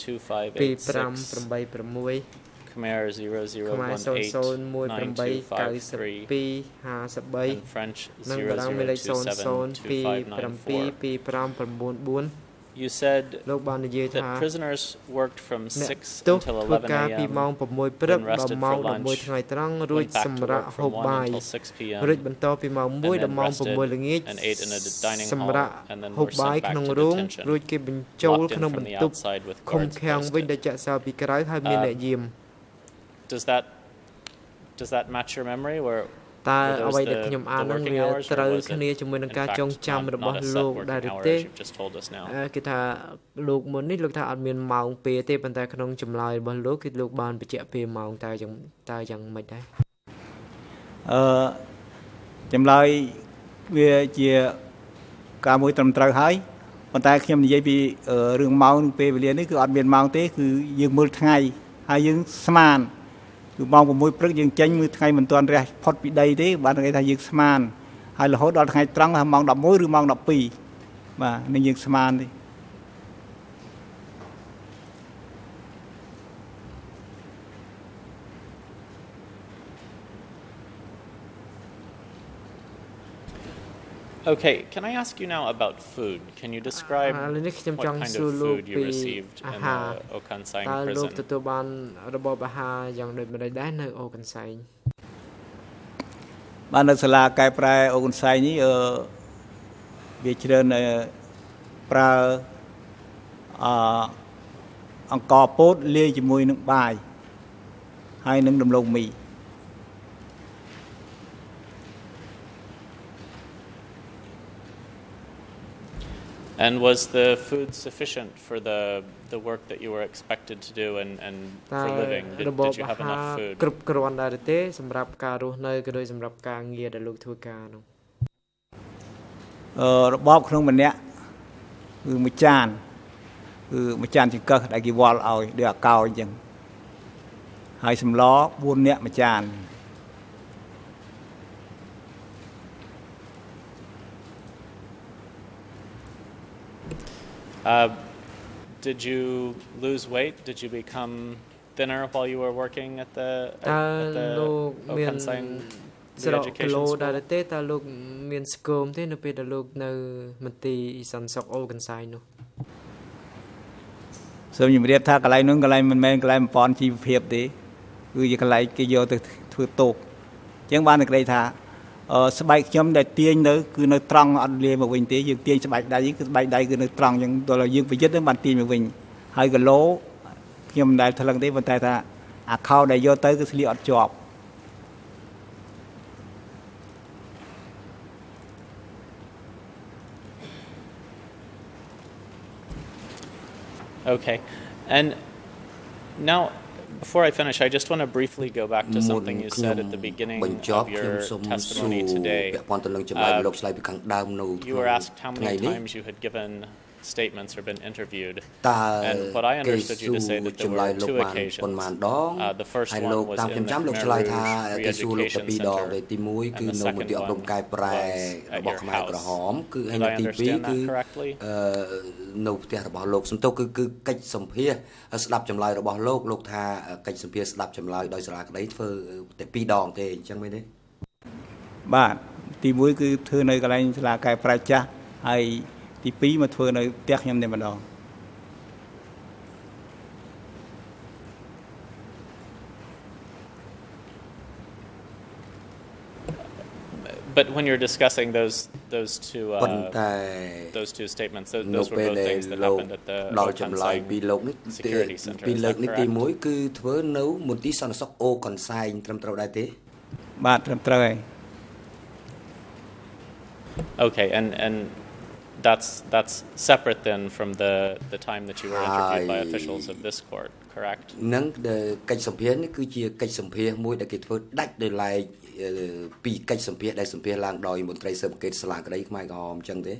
2586 Khmer 001189253 French 002725944 You said លោកបាននិយាយថា that prisoners worked from អ្នក6ទោស until ធ្វើ11ការពី a.m. ម៉ោង6ព្រឹក then ដល់ rested ម៉ោង for lunch, 11ថ្ងៃត្រង់រួច went back to សម្រាប់ work ហូប from បាយ1 until 6 p.m. រួចបន្តពីម៉ោង and 1 then ដល់ម៉ោង rested 6ល្ងាច and ate in a dining សម្រាប់ hall and then ហូប were បាយ sent back ក្នុង to រោង detention. រួចគេបញ្ចូល locked ក្នុង in បន្ from the ទប់ outside with ឃុំ guards ឃាំងវិញ posted. ដែលចាក់សោពីក្រៅហើយមាន Uh, អ្នកយាម Does that does that match your memory where តើ were អ្ those វីដែល the, ខ្ញុំអាន the ហ្នឹង working វា hours or ត្រូវ was គ្នា it ជាមួយនឹង in ការ fact ចងចាំ not, របស់ not a លោ set ក working ដែរឬ hour ទេ as you've just told us now អឺគឺថាលោកមុននេះលោកថាអត់មានម៉ោងពេលទេប៉ុន្តែក្នុងចម្លើយរបស់លោកគឺលោកបានបញ្ជាក់ពេលម៉ោងតើយ៉ាងតើយ៉ាងម៉េចដែរអឺចម្លើយវាជាការមួយត្រឹមត្រូវហើយប៉ុន្តែខ្ញុំនិយាយពីអឺរឿងម៉ោងនិងពេលវេលានេះគឺអត់មានម៉ោងទេគឺយើងមើលថ្ងៃហើយយើងស្មាន គឺម៉ោង6ព្រឹកយើងចេញមើលថ្ងៃមិនទាន់រះផុតពីដីទេបានគេថាយើងស្មានហើយរហូតដល់ថ្ងៃត្រង់ថាម៉ោង11ឬម៉ោង12បាទនឹងយើងស្មានទេ Okay, can I ask you now about food? Can you describe ឥឡូវនេះខ្ញុំ what ចង់ kind សួរ of លោក food you ពី received អា in ហារ the Okansang តើលោក prison? ទទួលបានរបបអាហារយ៉ាងដូចម្តេចដែរនៅអូកន្សែងបាននៅសាលាកែប្រែអូកុនសែងនេះអឺវាច្រើនអឺប្រើអអង្ករពោតលាយជាមួយនឹងបាយហើយនឹងដំឡូងមី And was the food sufficient for the the work that you were expected to do and, and តើ for living? Did, របប did you អា have ហារ enough food? គ្រប់គ្រាន់ដែរឬទេសម្រាប់ការរស់នៅក៏ដូចសម្រាប់ការងារដែលលោកធ្វើការនោះអឺរបបក្នុងម្នាក់គឺមួយចានគឺមួយចានចង្កឹះដែលគេវល់ឲ្យដូចអាកោអញ្ចឹងហើយសម្ល4នាក់មួយចាន Uh, did you lose weight? Did you become thinner while you were working at the តើ at, at លោ the កមាន Okansang ស្រកគីឡូ re-education ដែរ school? ទេតើលោកមានស្គមទេនៅពេលដែលលោកនៅមន្ទីរសន្តិសុខអូកន្សែងនោះសូមជម្រាបថាកន្លែងនោះកន្លែងមិនមែនកន្លែងបំពន់ជីវភាពទេគឺជាកន្លែងគេយកទៅធ្វើតូបអញ្ចឹងបានតែក្តីថាអឺ ស្បែកខ្ញុំដែលទាញនៅគឺនៅត្រង់អត់លាមកវិញទេយើងទាញស្បែកដៃគឺស្បែកដៃគឺនៅត្រង់អញ្ចឹងដល់យើងប្រយុទ្ធទៅបានទាញមកវិញហើយគីឡូខ្ញុំមិនដែលថ្លឹងទេប៉ុន្តែថាអាខោដែលយកទៅគឺស្លៀកអត់ជាប់ Okay. And now, Before I finish, I just want to briefly go back to something you said at the beginning of your testimony today. Uh, you were asked how many times you had given statements or been interviewed. តើ And what I គេ understood you សួ to រ say that there ចម្លើយ were លោក two បាន occasions. ប៉ុន្មានដង Uh, the first ហើយ one លោក was តាមខ្ញុំ in ចាំ the លោក Khmer ឆ្លើយថា Rouge គេសួរលោកតែ Re-education ពីរដង Center. ទេទី1គឺ And the នៅមន្ទីរ second អប់រំកែប្រែ was at របស់ your ខ្មែរក្រហម house. គឺហើយ Did នៅ I ទី understand 2គឺ that correctly? អឺនៅផ្ទះរបស់លោកសំទោសគឺគឺកិច្ចសម្ភារស្ដាប់ចម្លើយរបស់លោកលោកថាកិច្ចសម្ភារស្ដាប់ចម្លើយដោយសាលាក្តីធ្វើតែពីរដងទេអញ្ចឹងមែនទេបាទទី1គឺធ្វើនៅកន្លែងសាលាកែប្រែចាស់ហើយ ទី2មកធ្វើនៅផ្ទះខ្ញុំតែម្ដង But when you're discussing those those two ប៉ុន្ uh, តែ those two statements, those, នៅ those were ពេល both ដែល things that លោក happened at the ដល់ចម្លើយ Okansang ពីលោកនេះ Security Center. ពី Is លើក that នេះទី correct? 1គឺធ្វើនៅមន្ទីរសន្តិសុខអូកន្សែងត្រឹមត្រូវដែរទេបាទត្រឹមត្រូវហើយ Okay, and and that's that's separate then from the the time that you were interviewed by Hi. officials of this court, correct? នឹងដែលកិច្ចសម្ភារនេះគឺជាកិច្ចសម្ភារមួយដែលគេធ្វើដាច់ដោយឡែកអឺពីកិច្ចសម្ភារដែលសម្ភារឡើងដោយមន្ត្រីស៊ើបអង្កេតសាលាក្តីខ្មែរក្រហមអញ្ចឹងទេ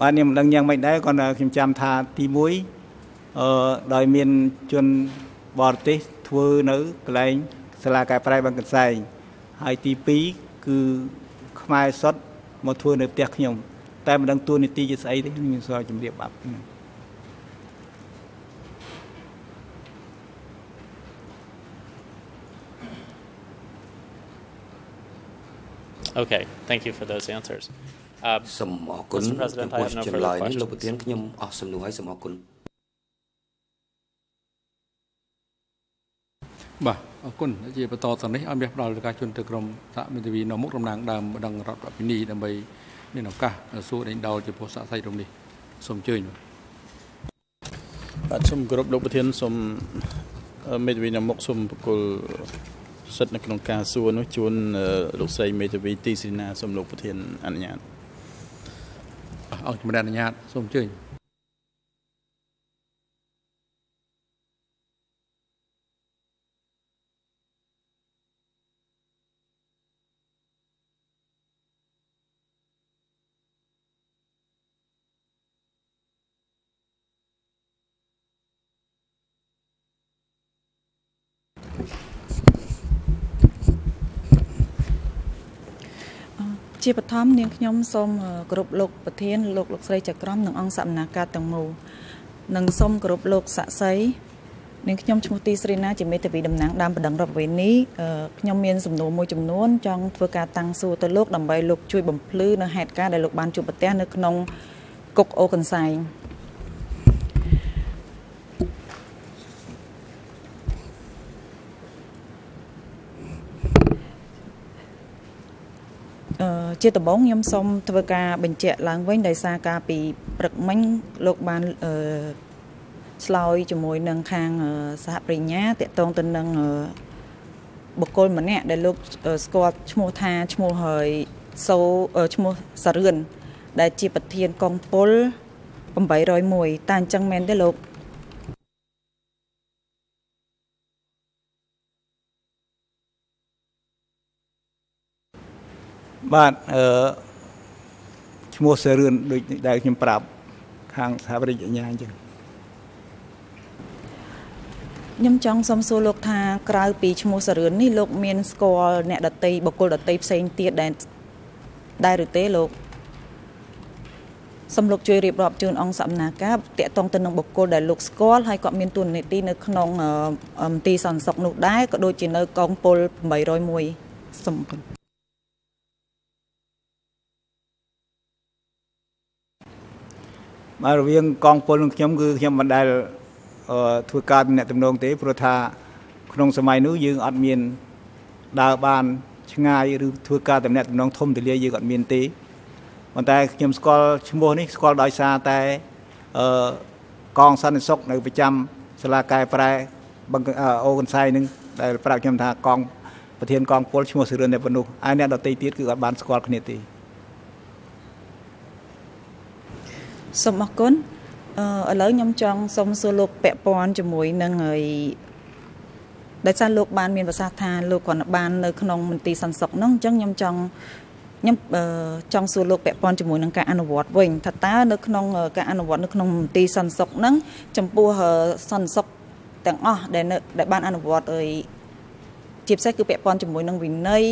បាទខ្ញុំមិនដឹងយ៉ាងម៉េចដែរគាត់ខ្ញុំចាំថាទី1អឺដោយមានជនបរទេសធ្វើនៅកន្លែងសាលាកែប្រែបឹងកន្សែងហើយទី2គឺខ្មែរសុទ្ធ មកធ្វើនៅផ្ទះខ្ញុំ តែមិនដឹងទួលនីតិជាស្អីទេខ្ញុំសូមជម្រាបបាត់ Okay, thank you for those answers. Uh, សូមអរគុណ Mr. President, I have no ចំ further លើយនេះ questions. លោកប្រធានខ្ញុំអស់សំណួរហើយសូមអរគុណបាទ អរគុណជាបន្តទៅនេះឲ្យមានផ្ដល់លើការជូនទៅក្រុមសហមេធាវីនៅមុខតំណាងដើមម្ដងរដ្ឋអភិនីដើម្បីមានឱកាសសួរដេញដោលចំពោះសាកសីរំនេះសូមអញ្ជើញបាទបាទសូមគោរពលោកប្រធានសូមអឺមេធាវីនៅមុខសូមបកគលសិទ្ធិនៅក្នុងការសួរនោះជួនអឺលោកស្រីមេធាវីទីស៊ីណាសូមលោកប្រធានអនុញ្ញាតអង្គជំរាបអនុញ្ញាតសូមអញ្ជើញ ជាបឋមនាងខ្ញុំសូមគោរពលោកប្រធានលោកលោកស្រីចក្រមនិងអង្គសកម្មការទាំងមូលនិងសូមគោរពលោកស័ក្តិសិទ្ធិនាងខ្ញុំឈ្មោះទីស្រីណាជាមេធាវីតំណាងដើមបណ្ដឹងរដ្ឋវេនីខ្ញុំមានសំណួរមួយចំនួនចង់ធ្វើការតាំងសួរទៅលោកដើម្បីលោកជួយបំភ្លឺនៅហេតុការណ៍ដែលលោកបានជួបប្រទះនៅក្នុងគុកអូកន្សែងអឺ ជាដំបូងខ្ញុំសូមធ្វើការបញ្ជាក់ឡើងវិញដោយសារការពីព្រឹកមិញលោកបានអឺឆ្លើយជាមួយនឹងខាងសហប្រញ្ញាតកតងទៅនឹងបុគ្គលម្នាក់ដែលលោកស្គាល់ឈ្មោះថាឈ្មោះហើយសូឈ្មោះសារឿនដែលជាប្រធានកងពល801តើអញ្ចឹងមែនទេលោក បាទអឺឈ្មោះសេរឿនដូចដែលខ្ញុំប្រាប់ខាងសហវិទ្យាញ្ញាអញ្ចឹងខ្ញុំចង់សុំសួរលោកថាក្រៅពីឈ្មោះសរឿននេះលោកមានស្គាល់អ្នកដតីបុគ្គលដតីផ្សេងទៀតដែលដែរឬទេលោកសំលោកជួយរៀបរាប់ជូនអង្គសកម្មការតាក់ទងទៅនឹងបុគ្គលដែលលោកស្គាល់ហើយគាត់មានទួនាទីនៅក្នុងមន្ទីរសន្តិសុខនោះដែរក៏ដូចជានៅកងពល801សូមអរគុណ បាទរវាងកងពលនិងខ្ញុំគឺខ្ញុំមិនដែលអឺធ្វើការទំនាក់ទំនងទេព្រោះថា ក្នុងសម័យនោះយើងអត់មានដើរបាន ឆ្ងាយឬធ្វើការទំនាក់ទំនងធំទូលាយយើងអត់មានទេប៉ុន្តែខ្ញុំស្គាល់ឈ្មោះនេះស្គាល់ដោយសារតែអឺកងសន្តិសុខនៅប្រចាំសាលាកែប្រែបឹងអូកន្សែងនឹងដែលប្រាប់ខ្ញុំថាកងប្រធានកងពលឈ្មោះសិរឿនតែប៉ុណ្ណោះហើយអ្នកដទៃទៀតគឺអត់បានស្គាល់គ្នាទេ សូមអរគុណអឺឥឡូវខ្ញុំចង់សូមសួរលោកពាក់ព័ន្ធជាមួយនឹងហើយដោយសារលោកបានមានប្រសាសន៍ថាលោកគាត់បាននៅក្នុងមន្ទីរសន្តិសុខហ្នឹងអញ្ចឹងខ្ញុំចង់ខ្ញុំចង់សួរលោកពាក់ព័ន្ធជាមួយនឹងការអនុវត្តវិញថាតើនៅក្នុងការអនុវត្តនៅក្នុងមន្ទីរសន្តិសុខហ្នឹងចំពោះសន្តិសុខទាំងអស់ដែលដែលបានអនុវត្តអីជាពិសេសគឺពាក់ព័ន្ធជាមួយនឹងវិន័យ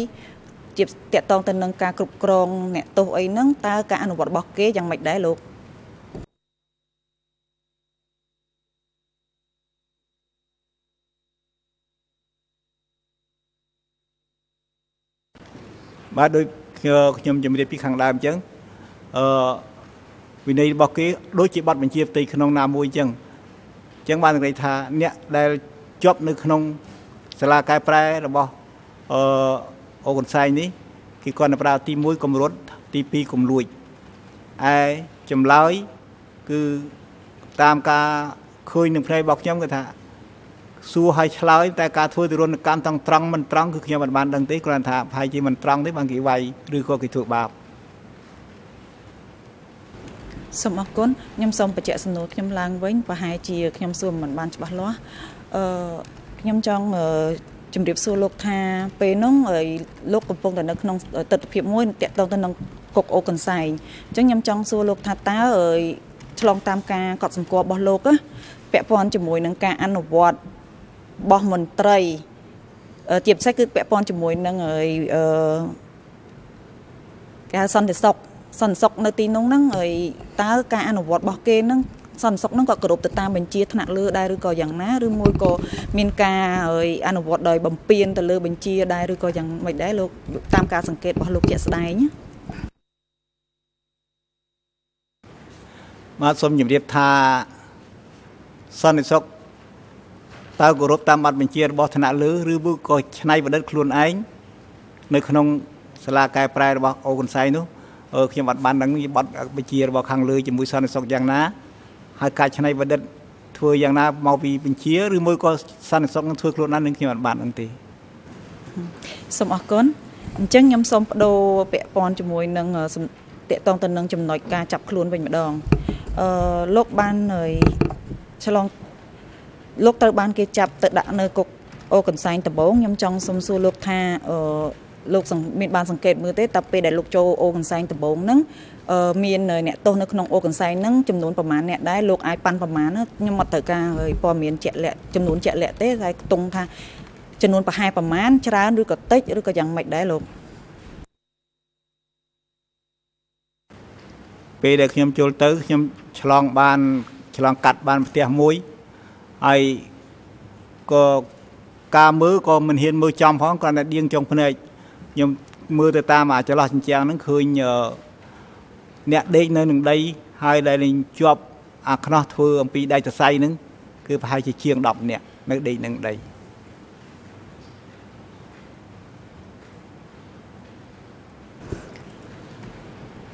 ជាតកតងទៅនឹងការគ្រប់គ្រងអ្នកទោសអីហ្នឹងតើការអនុវត្តរបស់គេយ៉ាងម៉េចដែរលោក បាទដូចខ្ញុំជំរាបពីខាងដើមអញ្ចឹងអឺវិន័យរបស់គេដូចជាប័ណ្ណបញ្ជាផ្ទៃក្នុងណាមួយអញ្ចឹងអញ្ចឹងបាននិយាយថាអ្នកដែលជាប់នៅក្នុងសាលាកែប្រែរបស់អឺអូកន្សែងនេះគេគាត់ទៅប្រើទី1គម្រត់ទី2គំលួចឯចម្លើយគឺតាមការឃើញនឹងភ្នែករបស់ខ្ញុំគឺថា សួរឲ្យឆ្លើយតែការធ្វើទរណកម្មទាំងត្រង់មិនត្រង់គឺខ្ញុំមិនបានដឹងទេគ្រាន់ថាប្រហែលជាមិនត្រង់ទេបានគេវាយឬក៏គេធ្វើបាបសូមអរគុណខ្ញុំសូមបញ្ជាក់សំណួរខ្ញុំឡើងវិញប្រហែលជាខ្ញុំសួរមិនបានច្បាស់លាស់អឺខ្ញុំចង់ជម្រាបសួរលោកថាពេលនោះលោកកំពុងតែនៅក្នុងទស្សនវិជ្ជាមួយតាក់ទងទៅនឹងគុកអូកន្សែងអញ្ចឹងខ្ញុំចង់សួរលោកថាតើឆ្លងតាមការកត់សម្គាល់របស់លោកពាក់ព័ន្ធជាមួយនឹងការអនុវត្ត របស់មន្ត្រីជាពិសេសគឺពាក់ព័ន្ធជាមួយនឹងអឺគេហៅសន្តិសុខសន្តិសុខនៅទីនោះហ្នឹងហើយតើការអនុវត្តរបស់គេហ្នឹងសន្តិសុខហ្នឹងក៏គោរពទៅតាមបញ្ជាថ្នាក់លើដែរឬក៏យ៉ាងណាឬមួយក៏មានការអនុវត្តដោយបំពេញទៅលើបញ្ជាដែរឬក៏យ៉ាងម៉េចដែរលោកតាមការសង្កេតរបស់លោកជាក់ស្ដែងបាទសូមជម្រាបថាសន្តិសុខ តើគោរពតាមបទបញ្ជារបស់ថ្នាក់លើឬមួយក៏ឆ្នៃប្រឌិតខ្លួនឯងនៅក្នុងសាលាកែប្រែរបស់អូកុនសៃនោះខ្ញុំអត់បានដឹងបទបញ្ជារបស់ខាងលើជាមួយសន្តិសុខយ៉ាងណាហើយការឆ្នៃប្រឌិតធ្វើយ៉ាងណាមកពីបញ្ជាឬមួយក៏សន្តិសុខនឹងធ្វើខ្លួនណានឹងខ្ញុំអត់បានដឹងទេសូមអរគុណអញ្ចឹងខ្ញុំសូមបដូរពាក់ព័ន្ធជាមួយនឹងតកតងទៅនឹងចំណុចការចាប់ខ្លួនវិញម្ដងអឺលោកបានឆ្លង លោកត្រូវបានគេចាប់ទៅដាក់នៅគុកអូកន្សែងដំបងខ្ញុំចង់សុំសួរលោកថាអឺលោកមានបានសង្កេតមើលទេតើពេលដែលលោកចូលអូកន្សែងដំបងហ្នឹងមានអ្នកទោសនៅក្នុងអូកន្សែងហ្នឹងចំនួនប្រមាណអ្នកដែរលោកអាចប៉ាន់ប្រមាណខ្ញុំអត់ត្រូវការព័ត៌មានជាក់លាក់ចំនួនជាក់លាក់ទេតែខ្ទង់ថាចំនួនប្រហែលប្រមាណច្រើនឬក៏តិចឬក៏យ៉ាងម៉េចដែរលោកពេលដែលខ្ញុំចូលទៅខ្ញុំឆ្លងបានឆ្លងកាត់បានផ្ទះមួយ ហើយក៏ការមើលក៏មិនហ៊ានមើលចំផងគ្រាន់តែដៀងចុងភ្នែកខ្ញុំមើលទៅតាមអាចន្លោះចិញ្ចាំងហ្នឹងឃើញអ្នកដេកនៅនឹងដីហើយដែលនឹងជាប់អាខ្នោះធ្វើអំពីដៃតសៃហ្នឹងគឺប្រហែលជាជាង10នាក់នៅដេកនឹងដី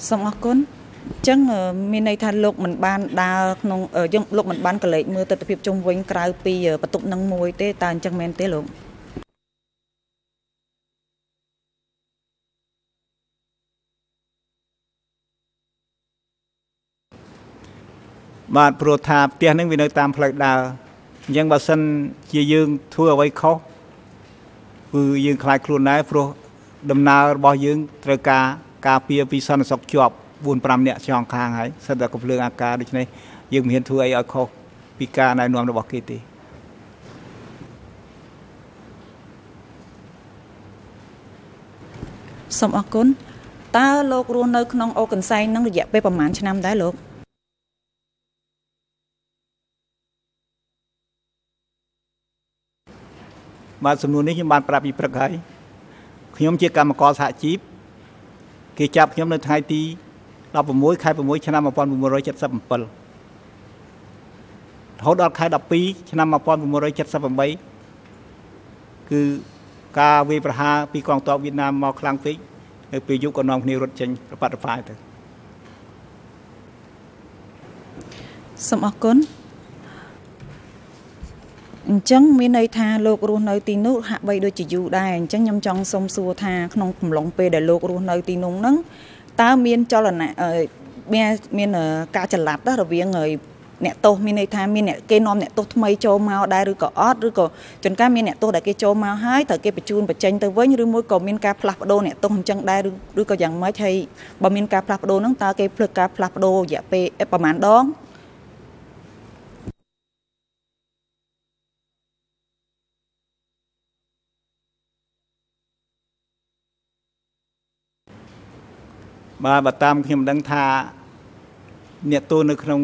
សូមអរគុណអញ្ចឹងមានន័យថាលោកមិនបានដើរក្នុងយើងលោកមិនបានកលេចមើលទស្សនវិជ្ជាជុំវិញក្រៅពីបន្ទប់នឹងមួយទេតើអញ្ចឹងមែនទេលោកបាទព្រោះថាផ្ទះនឹងវានៅតាមផ្លូវដើរអញ្ចឹងបើសិនជាយើងធ្វើអ្វីខុសគឺយើងខ្លាចខ្លួនដែរព្រោះដំណើររបស់យើងត្រូវការការពារពីសន្តិសុខជាប់ 4 5នាក់ចងខាងហើយសិតតែកំភ្លើងអាការដូច្នេះយើងមិនហ៊ានធ្វើអីឲ្យខុសពីការណែនាំរបស់គេទេសូមអរគុណតើលោករស់នៅក្នុងអូកន្សែងនឹងរយៈពេលប្រហែលឆ្នាំដែរលោកបាទសំណួរនេះខ្ញុំបានប្រាប់ពីព្រឹកហើយខ្ញុំជាកម្មករសហជីពគេចាប់ខ្ញុំនៅថ្ងៃទី 16ខែ6ឆ្នាំ1977រហូតដល់ខែ12ឆ្នាំ1978គឺការវាយប្រហារពីកងទ័ពវៀតណាមមកខ្លាំងពេកនៅពេលយប់ក៏នាំគ្នារត់ចេញប្រប៉ាត់ប្រផាយទៅសូមអរគុណអញ្ចឹងមានន័យថាលោករស់នៅទីនោះហាក់បីដូចជាយូរដែរអញ្ចឹងខ្ញុំចង់សុំសួរថាក្នុងកំឡុងពេលដែលលោករស់នៅទីនោះហ្នឹង តើមានចលនាមានមានការចល័តរវាងអ្នកទោសមានន័យថាមានអ្នកគេនាំអ្នកទោសថ្មីចូលមកដែរឬក៏អត់ឬក៏ជួនកាលមានអ្នកទោសដែលគេចូលមកហើយត្រូវគេបញ្ជូនបញ្ចេញទៅវិញឬមួយក៏មានការផ្លាស់ប្ដូរអ្នកទោសអញ្ចឹងដែរឬក៏យ៉ាងម៉េចហើយបើមានការផ្លាស់ប្ដូរហ្នឹងតើគេភ្លើកការផ្លាស់ប្ដូររយៈពេលប្រហែលដង បាទបើតាមខ្ញុំដឹងថាអ្នកទោសនៅក្នុង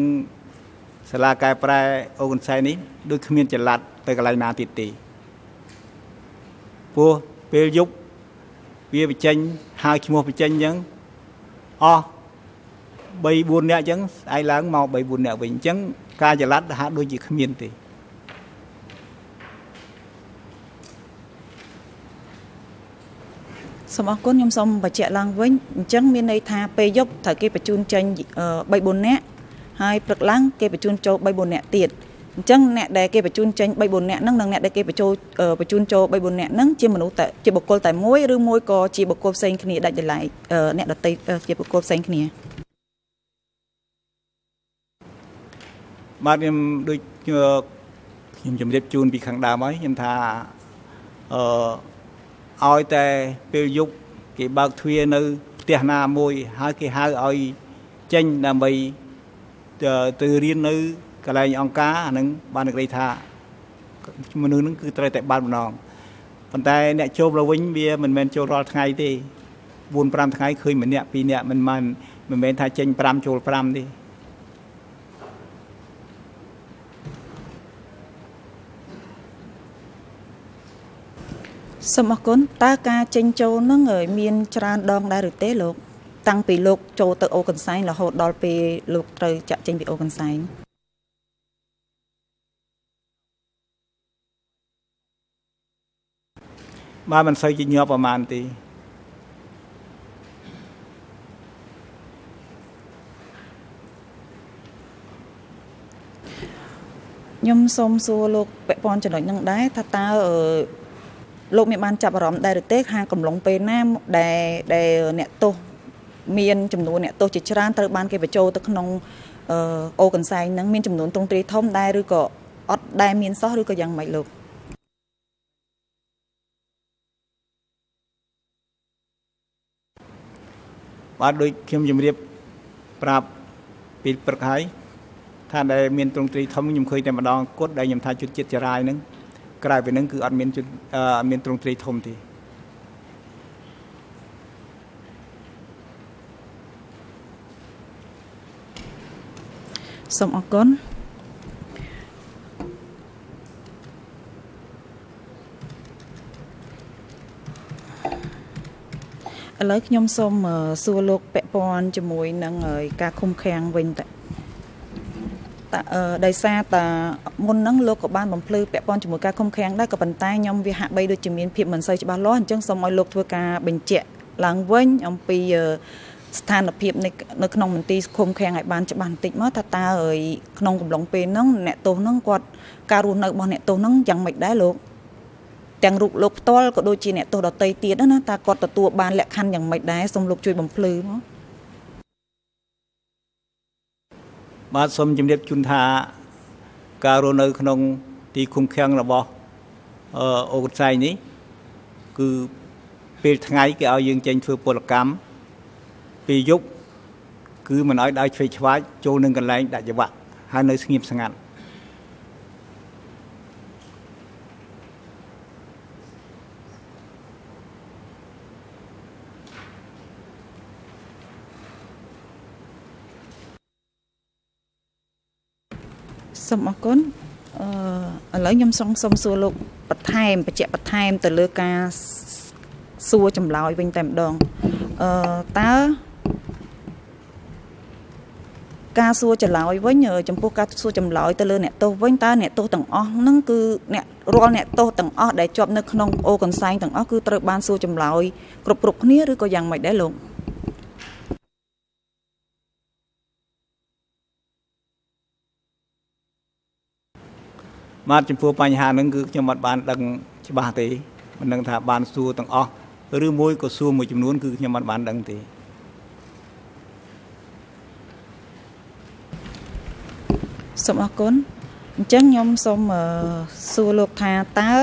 សាលាកែប្រែអូកុនសែនេះដូចគ្មានចល័តទៅកន្លែងណាទៀតទេព្រោះពេលយប់វាបញ្ចេញហៅឈ្មោះបញ្ចេញអញ្ចឹងអស់3 4នាក់អញ្ចឹងស្អែកឡើងមក3 4នាក់វិញអញ្ចឹងការចល័តហាក់ដូចជាគ្មានទេ សូមអរគុណខ្ញុំសូមបញ្ជាក់ឡើងវិញអញ្ចឹងមានន័យថាពេលយប់ត្រូវគេបញ្ជូនចេញ3 4នាក់ហើយព្រឹកឡើងគេបញ្ជូនចូល3 4នាក់ទៀតអញ្ចឹងអ្នកដែលគេបញ្ជូនចេញ3 4នាក់ហ្នឹងនិងអ្នកដែលគេបញ្ជូនបញ្ជូនចូល3 4នាក់ហ្នឹងជាមនុស្សតែជាបុគ្គលតែមួយឬមួយក៏ជាបុគ្គលផ្សេងគ្នាដាច់ដោយឡែកអ្នកដតីជាបុគ្គលផ្សេងគ្នាបាទខ្ញុំដូចខ្ញុំជម្រាបជូនពីខាងដើមហើយខ្ញុំថាអឺ ឲ្យតែពេលយប់គេបើកទ្វារនៅផ្ទះណាមួយហើយគេហៅឲ្យចេញដើម្បីទៅរៀននៅកន្លែងអង្គការអានឹងបាននិយាយថាមនុស្សនឹងគឺត្រូវតែបានម្ដងប៉ុន្តែអ្នកចូលទៅវិញវាមិនមែនចូលរាល់ថ្ងៃទេ4 5ថ្ងៃឃើញម្នាក់ពីរនាក់មិនមែនមិនមែនថាចេញ5ចូល5ទេ សូមអរគុណតើការចេញចូលនឹងមានច្រើនដងដែរឬទេលោក តាំងពីលោកចូលទៅអូកន្សែងរហូតដល់ពេលលោកត្រូវចាក់ចេញពីអូកន្សែងបាទមិនសូវជាញាប់ប្រហែលទេខ្ញុំសូមសួរលោកពាក់ព័ន្ធចំណុចនឹងដែរថាតើ លោកមានបានចាប់អារម្មណ៍ដែរឬទេខាងកំឡុងពេលណាដែលដែលអ្នកទោសមានចំនួនអ្នកទោសជាច្រើនត្រូវបានគេបញ្ចូលទៅក្នុងអូកន្សែងហ្នឹងមានចំនួនទ្រង់ទ្រាយធំដែរឬក៏អត់ដែលមានសោះឬក៏យ៉ាងម៉េចលោកបាទដូចខ្ញុំជម្រាបប្រាប់ពីព្រឹកហើយថាដែលមានទ្រង់ទ្រីធំខ្ញុំឃើញតែម្ដងគត់ដែលខ្ញុំថាជុតចិត្តចរាយហ្នឹង ក្រៅពីហ្នឹងគឺអត់មានជុតអត់មានទ្រង់ទ្រីធំទេសូមអរគុណឥឡូវខ្ញុំសូមសួរលោកពាក់ព័ន្ធជាមួយនឹងការឃុំឃាំងវិញតើ ដោយសារតាមុនហ្នឹងលោកក៏បានបំភ្លឺពាក់ព័ន្ធជាមួយការឃុំឃាំងដែរក៏ប៉ុន្តែខ្ញុំវាហាក់បីដូចជាមានភាពមិនសូវច្បាស់លាស់អញ្ចឹងសូមឲ្យលោកធ្វើការបញ្ជាក់ឡើងវិញអំពីស្ថានភាពនៅក្នុងមន្ទីរឃុំឃាំងឲ្យបានច្បាស់បន្តិចមកថាតើក្នុងកំឡុងពេលហ្នឹងអ្នកទោសហ្នឹងគាត់ការរស់នៅរបស់អ្នកទោសហ្នឹងយ៉ាងម៉េចដែរលោកទាំងរូបលោកផ្ទាល់ក៏ដូចជាអ្នកទោសដតីទៀតណាតើគាត់ទទួលបានលក្ខខណ្ឌយ៉ាងម៉េចដែរសូមលោកជួយបំភ្លឺមក បាទសូមជម្រាបជូនថាការរស់នៅក្នុងទីឃុំឃាំងរបស់អឺអូកសៃនេះគឺពេលថ្ងៃគេឲ្យយើងចេញធ្វើពលកម្មពេលយប់គឺមិនឲ្យដើរឆ្វេងឆ្វាយចូលនឹងកន្លែងដាក់ច្បាក់ហើយនៅស្ងៀមស្ងាត់ សូមអរគុណអឺឥឡូវខ្ញុំសូមសូមសួរលោកបន្ថែមបញ្ជាក់បន្ថែម ទៅលើការសួរចម្លើយវិញតែម្ដងអឺតើការសួរចម្លើយវិញចំពោះការសួរចម្លើយទៅលើអ្នកទោសវិញតើអ្នកទោសទាំងអស់ហ្នឹងគឺអ្នករាល់អ្នកទោសទាំងអស់ដែលជាប់នៅក្នុងអូកន្សែងទាំងអស់គឺត្រូវបានសួរចម្លើយគ្រប់គ្រប់គ្នាឬក៏យ៉ាងម៉េចដែរលោក បាទចំពោះបញ្ហាហ្នឹងគឺខ្ញុំអត់បានដឹងច្បាស់ទេមិនដឹងថាបានសួរទាំងអស់ឬមួយក៏សួរមួយចំនួនគឺខ្ញុំអត់បានដឹងទេសូមអរគុណអញ្ចឹងខ្ញុំសូមសួរលោកថាតើ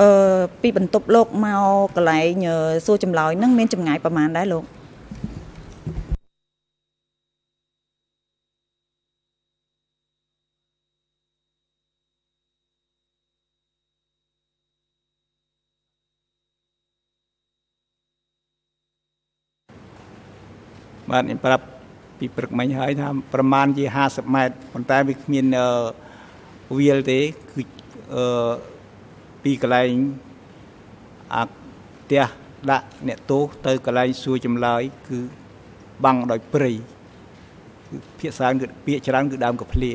អឺពីបន្ទប់លោកមកកន្លែងសួរចម្លើយហ្នឹងមានចម្ងាយប្រហែលដែរលោក បាទខ្ញុំប្រាប់ពីព្រឹកមិញហើយថាប្រមាណជា50ម៉ែត្រប៉ុន្តែវាគ្មានវាលទេគឺអឺពីកន្លែងអាផ្ទះដាក់អ្នកទោសទៅកន្លែងសួរចម្លើយគឺបាំងដោយព្រៃគឺភាគច្រើនគឺពាក្យច្រើនគឺដើមកភ្លា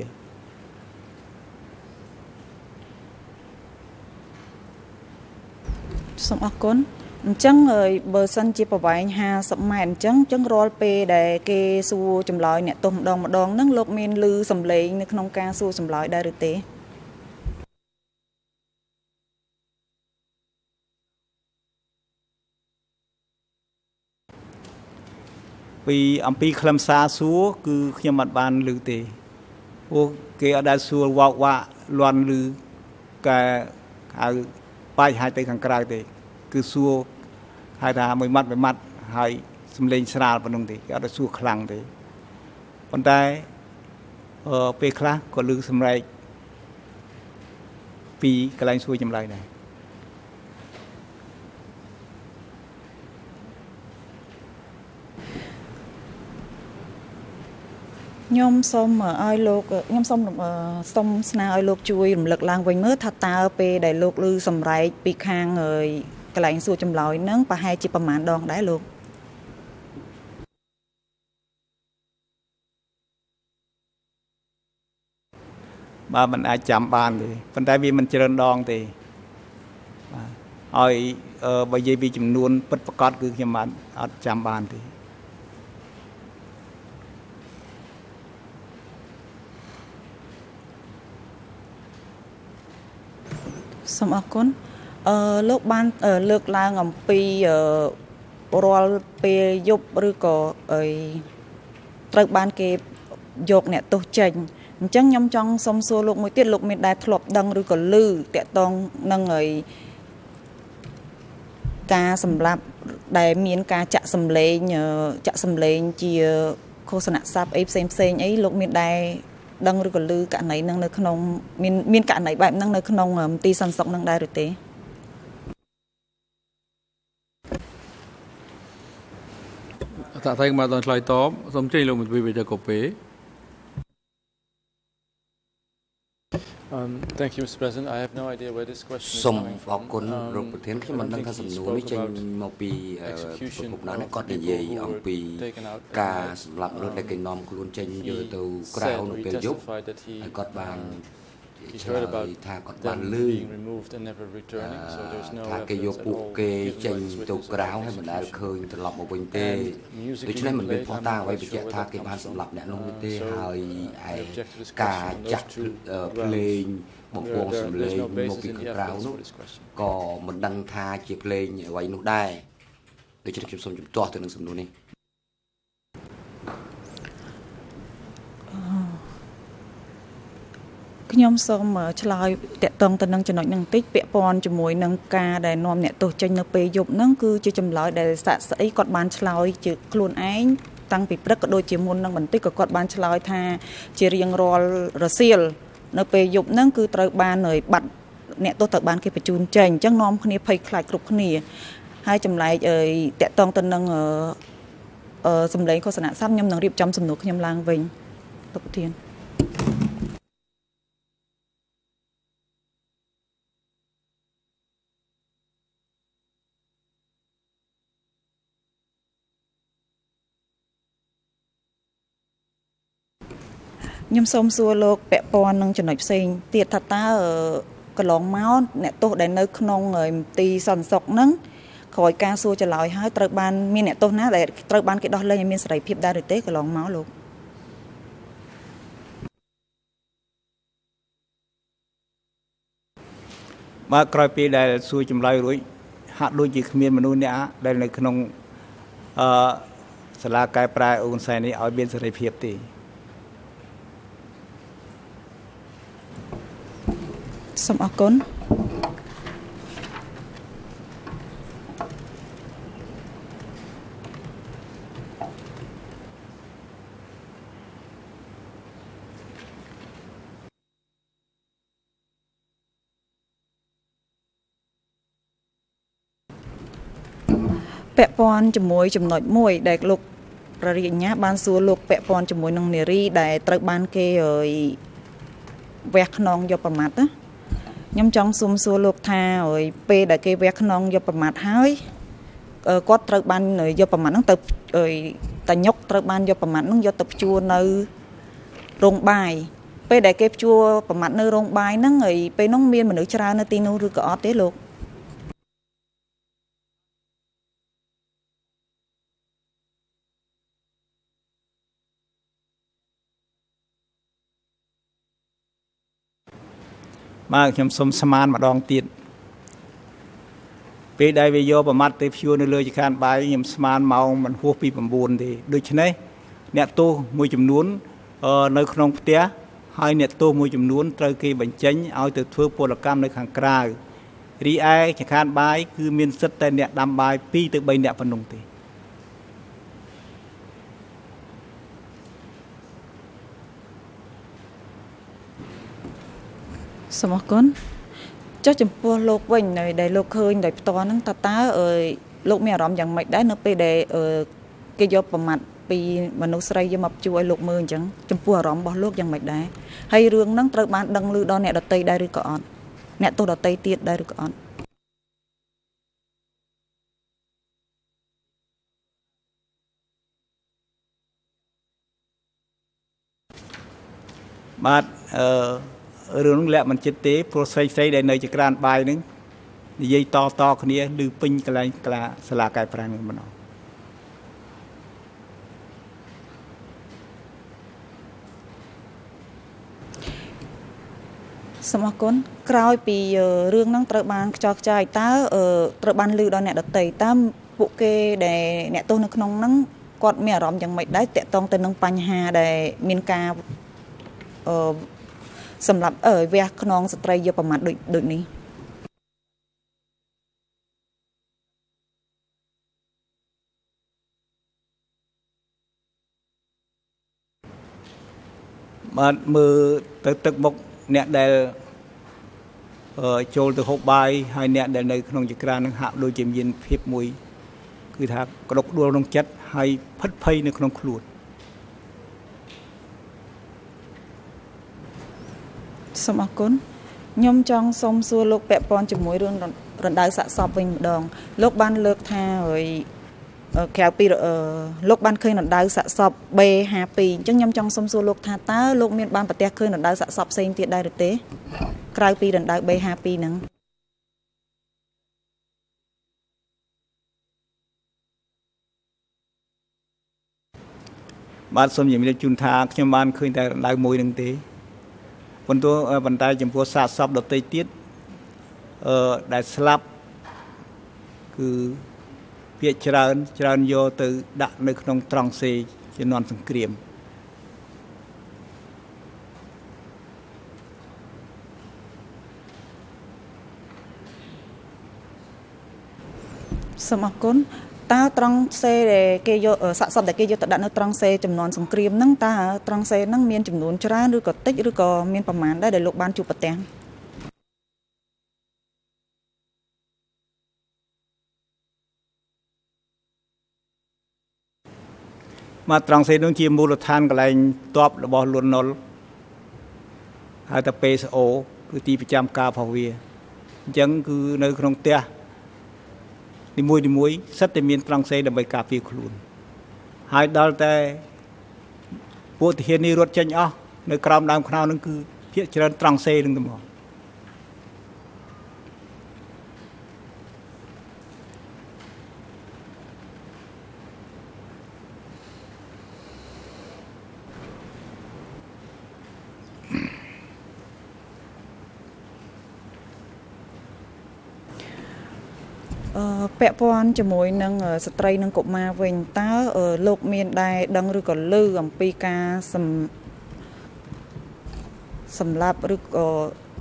សូមអរគុណ អញ្ចឹងបើសិនជាប្រវែង50ម៉ែត្រអញ្ចឹងអញ្ចឹងរាល់ពេលដែលគេសួរចម្លើយអ្នកទោសម្ដងម្ដងហ្នឹងលោកមានឮសំឡេងនៅក្នុងការសួរចម្លើយដែរឬទេពីអំពីខ្លឹមសារសួរគឺខ្ញុំអត់បានឮទេព្រោះគេអត់ដែលសួរវោកវាក់លន់ឮការហៅបាច់ហាច់ទៅខាងក្រៅទេ គឺសួរ ហៅថាមួយម៉ាត់មួយម៉ាត់ហើយសំលេងស្រាលប៉ុណ្ណឹងទេគេអត់សួរខ្លាំងទេប៉ុន្តែអឺពេលខ្លះក៏លើកសម្រែកពីកន្លែងសួរចម្លើយដែរខ្ញុំសូមឲ្យលោកខ្ញុំសូមសូមស្នើឲ្យលោកជួយរំលឹកឡើងវិញមើលថាតើពេលដែលលោកឮសម្រែកពីខាង កន្លែងសួរចម្លើយហ្នឹងប្រហែលជាប្រមាណដងដែរលោកបើមិនអាចចាំបានទេប៉ុន្តែវាមិនច្រើនដងទេបាទឲ្យបើនិយាយពីចំនួនពិតប្រកបគឺខ្ញុំបានអត់ចាំបានទេសូមអរគុណ អឺលោកបានលើកឡើងអំពីរាល់ពេលយប់ឬក៏អីត្រូវបានគេយកអ្នកទោសចេញអញ្ចឹងខ្ញុំចង់សុំសួរលោកមួយទៀតលោកមានដែរធ្លាប់ដឹងឬក៏ឮតកតងនឹងអីការសម្លាប់ដែលមានការចាក់សម្លេងចាក់សម្លេងជាឃោសនៈស័ព្ទអីផ្សេងផ្សេងអីលោកមានដែរដឹងឬក៏ឮករណីនឹងនៅក្នុងមានមានករណីបែបហ្នឹងនៅក្នុងមន្ទីរសន្តិសុខនឹងដែរឬទេ តាក់តែមកដល់ឆ្លើយតបសូមជ័យលោកមន្ត្រីវិទ្យាកូពេ Um thank you Mr President I have no idea where this question is សូម coming អ from រគុណលោកប្រធានខ្ញុំមិនដឹងថាសំណួរនេះចេញមកពីប្រពន្ធណានេះគាត់និយាយអំពីការសម្លាប់មនុស្សដែលគេនាំខ្លួនចេញយកទៅក្រៅនៅពេលយប់ហើយគាត់បាន ឆ្លើយថាគាត់បានលឺថាគេយកពួកគេចេញទៅក្រៅហើយមិនដែលឃើញត្រឡប់មកវិញទេដូច្នេះមិនមានផុសតាងអ្វីបញ្ជាក់ថាគេបានសម្លាប់អ្នកនោះទេហើយឯការចាក់ភ្លេងបំពងសម្លេងមកពីក្រៅនោះក៏មិនដឹងថាជាភ្លេងអ្វីនោះដែរដូច្នេះខ្ញុំសូមជំទាស់ទៅនឹងសំណួរនេះ ខ្ញុំសូមឆ្លើយតកតងទៅនឹងចំណុចនឹងបន្តិចពាក់ព័ន្ធជាមួយនឹងការដែលនាំអ្នកទោសចេញនៅពេលយប់ហ្នឹងគឺជាចម្លើយដែលសាក់ស្អីគាត់បានឆ្លើយជាខ្លួនឯងតាំងពីព្រឹកក៏ដូចជាមុននឹងបន្តិចក៏គាត់បានឆ្លើយថា ជារៀងរាល់រសៀលនៅពេលយប់ហ្នឹងគឺត្រូវបានបាត់អ្នកទោសត្រូវបានគេបញ្ជូនចេញអញ្ចឹងនាំគ្នាភ័យខ្លាចគ្រប់គ្នាហើយចម្លែកអីតកតងទៅនឹងអឺសម្លេងឃោសនាស័ព្ទខ្ញុំនឹងរៀបចំសំណួរខ្ញុំឡើងវិញលោកប្រធាន ខ្ញុំសូមសួរលោកពាក់ព័ន្ធនឹងចំណុចផ្សេងទៀតថាតើកន្លងមកអ្នកទោសដែលនៅក្នុងមន្ទីរសន្តិសុខហ្នឹងក្រោយការសួរចម្លើយហើយត្រូវបានមានអ្នកទោសណាដែលត្រូវបានគេដោះលែងឲ្យមានសេរីភាពដែរឬទេកន្លងមកលោកបើក្រោយពេលដែលសួរចម្លើយរួចហាក់ដូចជាគ្មានមនុស្សអ្នកដែលនៅក្នុងអឺសាលាកែប្រែអូនសែននេះឲ្យមានសេរីភាពទេ សូមអរគុណពាក់ព័ន្ធជាមួយចំណុចមួយដែលលោកប្ររិញ្ញាបានសួរលោកពាក់ព័ន្ធជាមួយនឹងនារីដែលត្រូវបានគេវះខ្នងយកប្រមាត់ណា ខ្ញុំចង់សុំសួរលោកថាហើយពេលដែលគេវះខ្នងយកប្រមាថហើយគាត់ត្រូវបានយកប្រមាថហ្នឹងទៅតាញុកត្រូវបានយកប្រមាថហ្នឹងយកទៅព្យួរនៅរោងបាយពេលដែលគេព្យួរប្រមាថនៅរោងបាយហ្នឹងហើយពេលហ្នឹងមានមនុស្សច្រើននៅទីនោះឬក៏អត់ទេលោក បាទខ្ញុំសុំស្មានម្ដងទៀតពេលដែលវាយកប្រមាត់ទៅព្យួរនៅលើចក្រានបាយខ្ញុំស្មានម៉ោងមិនហួសពី9ទេដូច្នេះអ្នកទោសមួយចំនួននៅក្នុងផ្ទះហើយអ្នកទោសមួយចំនួនត្រូវគេបញ្ចេញឲ្យទៅធ្វើពលកម្មនៅខាងក្រៅរីឯចង្ខានបាយគឺមានសិទ្ធតែអ្នកដាំបាយ2ទៅ3អ្នកប៉ុណ្ណឹងទេ សូមអរគុណចុះចំពោះលោកវិញនៅដែលលោកឃើញដោយផ្ទាល់ហ្នឹងតើតើអឺលោកមានអារម្មណ៍យ៉ាងម៉េចដែរនៅពេលដែលគេយកប្រមាថពីមនុស្សស្រីយកមកជួយឲ្យលោកមើលអញ្ចឹងចំពោះអារម្មណ៍របស់លោកយ៉ាងម៉េចដែរហើយរឿងហ្នឹងត្រូវបានដឹងឮដល់អ្នកដតីដែរឬក៏អត់អ្នកទោសដតីទៀតដែរឬក៏អត់បាទអឺ រឿងនោះលាក់មិនចិត្តទេព្រោះស្រីស្រីដែលនៅចក្រានបាយនឹងនិយាយតតគ្នាឬពេញកន្លែងក្លាសាលាកែប្រែនឹងម្ដងសូមអរគុណក្រោយពីរឿងហ្នឹងត្រូវបានខ្ចោខ្ចាយតើត្រូវបានលឺដល់អ្នកដតីតើពួកគេដែលអ្នកទោសនៅក្នុងហ្នឹងគាត់មានអារម្មណ៍យ៉ាងម៉េចដែរតកតងទៅនឹងបញ្ហាដែលមានការអឺ សម្រាប់អឺវះខ្នងស្ត្រីយកប្រមាថដូចដូចនេះបាទមើលទៅទឹកមុខអ្នកដែលចូលទៅហូបបាយហើយអ្នកដែលនៅក្នុងចក្រាននឹងហាក់ដូចជាមានភាពមួយ គឺថាក្តុកដួលក្នុងចិត្តហើយផិតភ័យនៅក្នុងខ្លួន សូមអរគុណខ្ញុំចង់សូមសួរលោកពាក់ព័ន្ធជាមួយរឿងរណ្ដៅសាកសពវិញម្ដង លោកបានលើកថាហើយក្រៅពីលោកបានឃើញរណ្ដៅសាកសព B52 អញ្ចឹងខ្ញុំចង់សុំសួរលោកថាតើលោកមានបានប្រទះឃើញរណ្ដៅសាកសពផ្សេងទៀតដែរឬទេ ក្រៅពីរណ្ដៅ B52 ហ្នឹងបាទសូមជំរាបជូនថាខ្ញុំបានឃើញតែរណ្ដៅមួយនឹងទេ ប៉ុន្តែប៉ុន្តែចំពោះសាកសពដទៃទៀតអឺដែលស្លាប់គឺភាកច្រើន ច្រើនយកទៅ ដាក់នៅក្នុងត្រង់សេជំនាន់សង្គ្រាមសូមអរគុណ តើត្រង់សេដែលគេយកសាកសពដែលគេយកទៅដាក់នៅត្រង់សេចំនួនសង្គ្រាមហ្នឹងតើត្រង់សេហ្នឹងមានចំនួនច្រើនឬក៏តិចឬក៏មានប្រមាណដែរដែលលោកបានជួបប្រទះមកត្រង់សេនោះជាមូលដ្ឋានកន្លែងតបរបស់លន់ណុលហៅថា PSO គឺទីប្រចាំការរបស់វាអញ្ចឹងគឺនៅក្នុងផ្ទះ នីមួយនីមួយសិតតែមានត្រង់សេដើម្បីការពារខ្លួនហើយដល់តែពួកទាហាននេះរត់ចេញអស់នៅក្រោមដើមខ្នោនឹងគឺភាកច្រើនត្រង់សេនឹងទៅមក ពាក់ព័ន្ធជាមួយនឹងស្ត្រីនិងកុមារវិញតើលោកមានដែរដឹងឬក៏ឮអំពីការសម្លាប់ឬក៏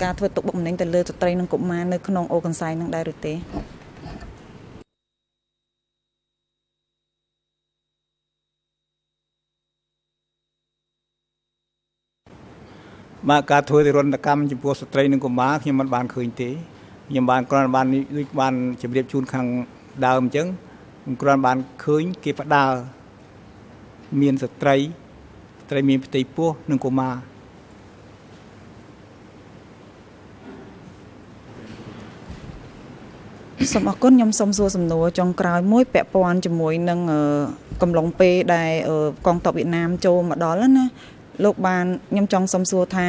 ការធ្វើទុកបុកម្នេញទៅលើស្ត្រីនិងកុមារនៅក្នុងអូកន្សែងនឹងដែរឬទេមកការធ្វើទរណកម្មចំពោះស្ត្រីនិងកុមារខ្ញុំមិនបានឃើញទេ ខ្ញុំបានគ្រាន់បានដូចបានជម្រាបជូនខាងដើមអញ្ចឹងខ្ញុំគ្រាន់បានឃើញគេផ្ដាល់មានស្ត្រីស្ត្រីមានផ្ទៃពោះនិងកុមារសូមអរគុណខ្ញុំសូមសួរសំណួរចុងក្រោយមួយពាក់ព័ន្ធជាមួយនឹងកំឡុងពេលដែលកងទ័ពវៀតណាមចូលមកដល់ណា លោកបានខ្ញុំចង់សំសួរថា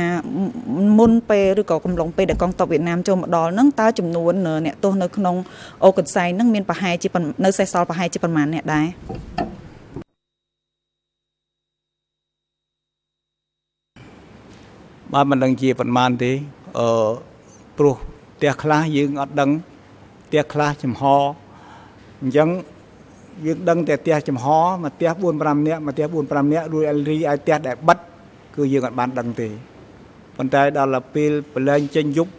មុនពេលឬក៏កំឡុងពេលដែលកងទ័ពវៀតណាមចូលមកដល់ហ្នឹងតើចំនួនអ្នកទោសនៅក្នុងអូកន្សែងហ្នឹងមានប្រហែលជានៅសេសសល់ប្រហែលជាប្រមាណអ្នកដែរបាទមិនដឹងជាប្រមាណទេអឺព្រោះផ្ទះខ្លះយើងអត់ដឹងផ្ទះខ្លះចំហអញ្ចឹងយើងដឹងតែផ្ទះចំហមកផ្ទះ4 5នាក់មកផ្ទះ4 5នាក់រួចរីឯផ្ទះដែលបិទ គឺយើងអត់បានដឹងទេប៉ុន្តែដល់ពេលប្រឡែងចេញយប់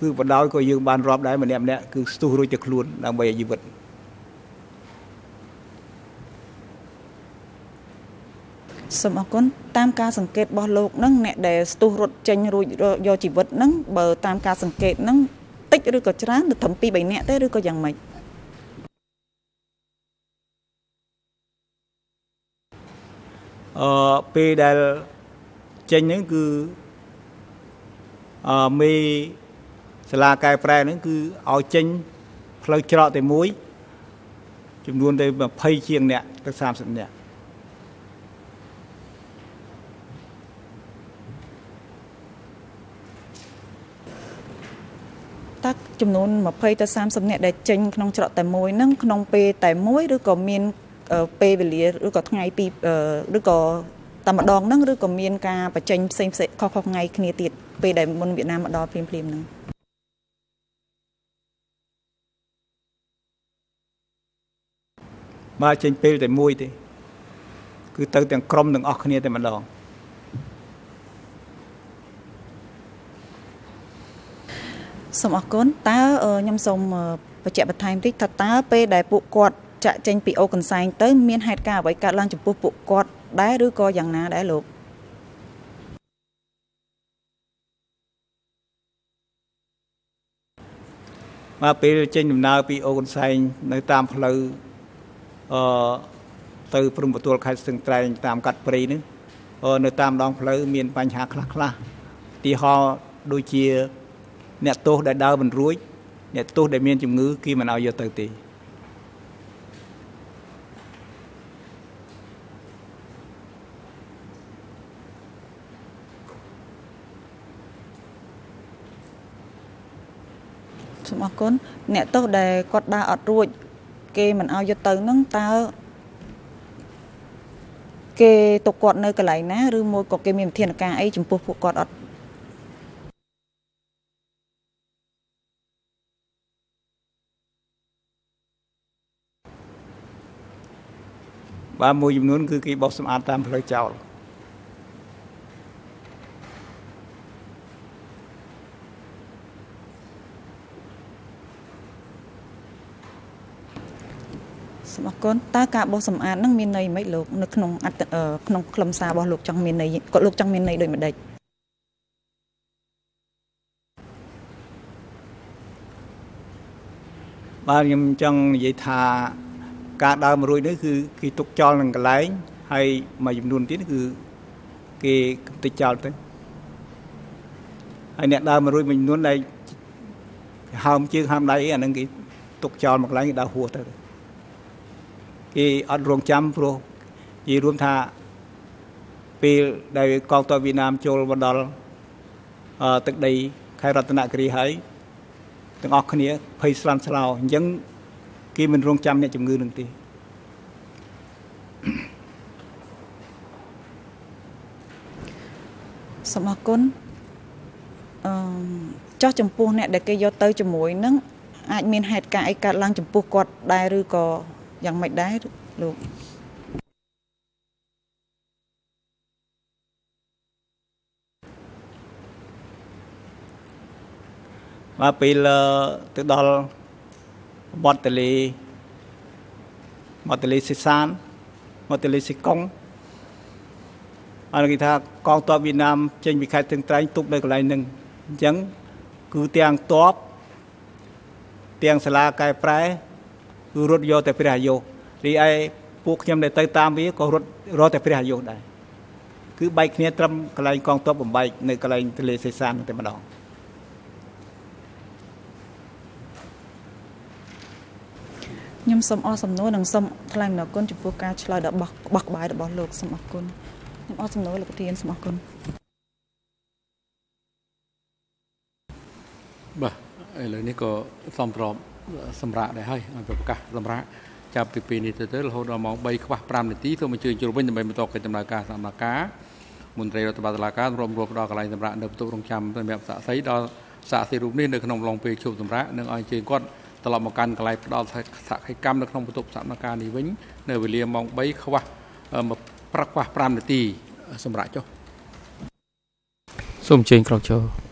គឺបដោយក៏យើងបានរាប់ដែរម្នាក់ម្នាក់គឺស្ទុះរួចទៅខ្លួនដើម្បីឲ្យជីវិតសូមអរគុណតាមការសង្កេតរបស់លោកនឹងអ្នកដែលស្ទុះរត់ចេញរួចយកជីវិតនឹងបើតាមការសង្កេតនឹងតិចឬក៏ច្រើនទៅត្រឹម2 3នាក់ទេឬក៏យ៉ាងម៉េចអឺពេលដែល ចេញហ្នឹងគឺអឺមេសាលាកែប្រែហ្នឹងគឺឲ្យចេញផ្លូវច្រកតែមួយចំនួនទៅ20ជាងអ្នកទៅ30អ្នកតើចំនួន20ទៅ30នាក់ដែលចេញក្នុងច្រកតែមួយហ្នឹងក្នុងពេលតែមួយឬក៏មានពេលវេលាឬក៏ថ្ងៃពីឬក៏ តែម្ដងហ្នឹងឬក៏មានការបញ្ចេញផ្សេងផ្សេងខុសៗថ្ងៃគ្នាទៀតពេលដែលមុនវៀតណាមមកដល់ភ្លាមភ្លាមហ្នឹងបាទចេញពេលតែមួយទេគឺទៅទាំងក្រុមទាំងអស់គ្នាតែម្ដងសូមអរគុណតើខ្ញុំសូមបញ្ជាក់បន្ថែមតិចថាតើពេលដែលពួកគាត់ចាក់ចេញពីអូកន្សែងទៅមានហេតុការណ៍អ្វីកើតឡើងចំពោះពួកគាត់ ដែរឬក៏យ៉ាងណាដែរលោកមកពេលចេញដំណើរពីអូកន្សែងនៅតាមផ្លូវអឺទៅព្រំប្រទល់ខេត្តស្ទឹងត្រែងតាមកាត់ព្រៃនេះនៅតាមដងផ្លូវមានបញ្ហាខ្លះខ្លះទីហោដូចជា អ្នកទោសដែលដើរមិនរួចអ្នកទោសដែលមានជំងឺគេមិនឲ្យយកទៅទេ សូមអរគុណអ្នកទោសដែលគាត់ដើរអត់រួច គេមិនឲ្យយកទៅនឹងតើគេទុកគាត់នៅកន្លែងណាឬមួយក៏គេមានវិធានការអីចំពោះពួកគាត់អត់បាទមួយចំនួនគឺគេបោសសម្អាតតាមផ្លូវចោល អរគុណតើការបោសសម្អាតនឹងមានន័យម៉េចលោកនៅក្នុងអត្តក្នុងខ្លឹមសាររបស់លោកចង់មានន័យគាត់លោកចង់មានន័យដូចម្ដេចបាទខ្ញុំចង់និយាយថាការដើរមករួចនេះគឺគេទុកចោលនឹងកន្លែងហើយមួយចំនួនទៀតគឺគេកំទេចចោលទៅហើយអ្នកដើរមករួចមួយចំនួនដែលហើមជើងហើមដៃអាហ្នឹងគេទុកចោលមកកន្លែងគេដើរហួសទៅ គេអត់រងចាំព្រោះនិយាយរួមថាពេលដែលកងទ័ពវៀតណាមចូលមកដល់ទឹកដីខេត្តរតនគិរីហើយទាំងអស់គ្នាភ័យស្លន់ស្លោអញ្ចឹងគេមិនរងចាំអ្នកជំងឺនឹងទេសូមអរគុណអឺចោះចំពោះអ្នកដែលគេយកទៅជាមួយនឹងអាចមានហេតុការណ៍អីកើតឡើងចំពោះគាត់ដែរឬក៏ យ៉ាងម៉េចដែរលោកមកពេលទៅដល់បតតលីបតតលីសិសានបតតលីសិកុងអរគេថាកងទ័ពវៀតណាមចេញពីខេត្តទឹងត្រែងទុកនៅកន្លែងហ្នឹងអញ្ចឹងគឺទាំងទ័ពទាំងសាលាកែប្រែ គឺរត់យកតែព្រះអាយុរីឯពួកខ្ញុំដែលទៅតាមវាក៏រត់រត់តែព្រះអាយុដែរគឺបែកគ្នាត្រឹមកន្លែងកងទ័ពបំបែកនៅកន្លែងទលេសេសានតែម្ដងខ្ញុំសូមអរសំណួរនិងសូមថ្លែងអំណរគុណចំពោះការឆ្លើយរបស់បោះក្បាយរបស់លោកសូមអរគុណខ្ញុំអរសំណួរលោកប្រធានសូមអរគុណបាទឥឡូវនេះក៏សំប្រប សម្រាប់ដែរហើយឲ្យប្រកាសសម្រាប់ចាប់ពីពេលនេះទៅទៅរហូតដល់ម៉ោង3ខ្វះ5នាទីសូមអញ្ជើញចូលវិញដើម្បីបន្តកិច្ចដំណើរការសម្រាប់ការមន្ត្រីរដ្ឋបាលតុលាការរួមរួមដល់កន្លែងសម្រាប់នៅបន្ទប់រងចាំសម្រាប់សាក់សីដល់សាក់សីរូបនេះនៅក្នុងឡុងពេលជប់សម្រាប់និងឲ្យអញ្ជើញគាត់ត្រឡប់មកកាន់កន្លែងផ្ដល់សកម្មនៅក្នុងបន្ទប់សមការនេះវិញនៅវេលាម៉ោង3ខ្វះព្រឹកខ្វះ5នាទីសម្រាប់ចុះសូមអញ្ជើញក្រុងចូល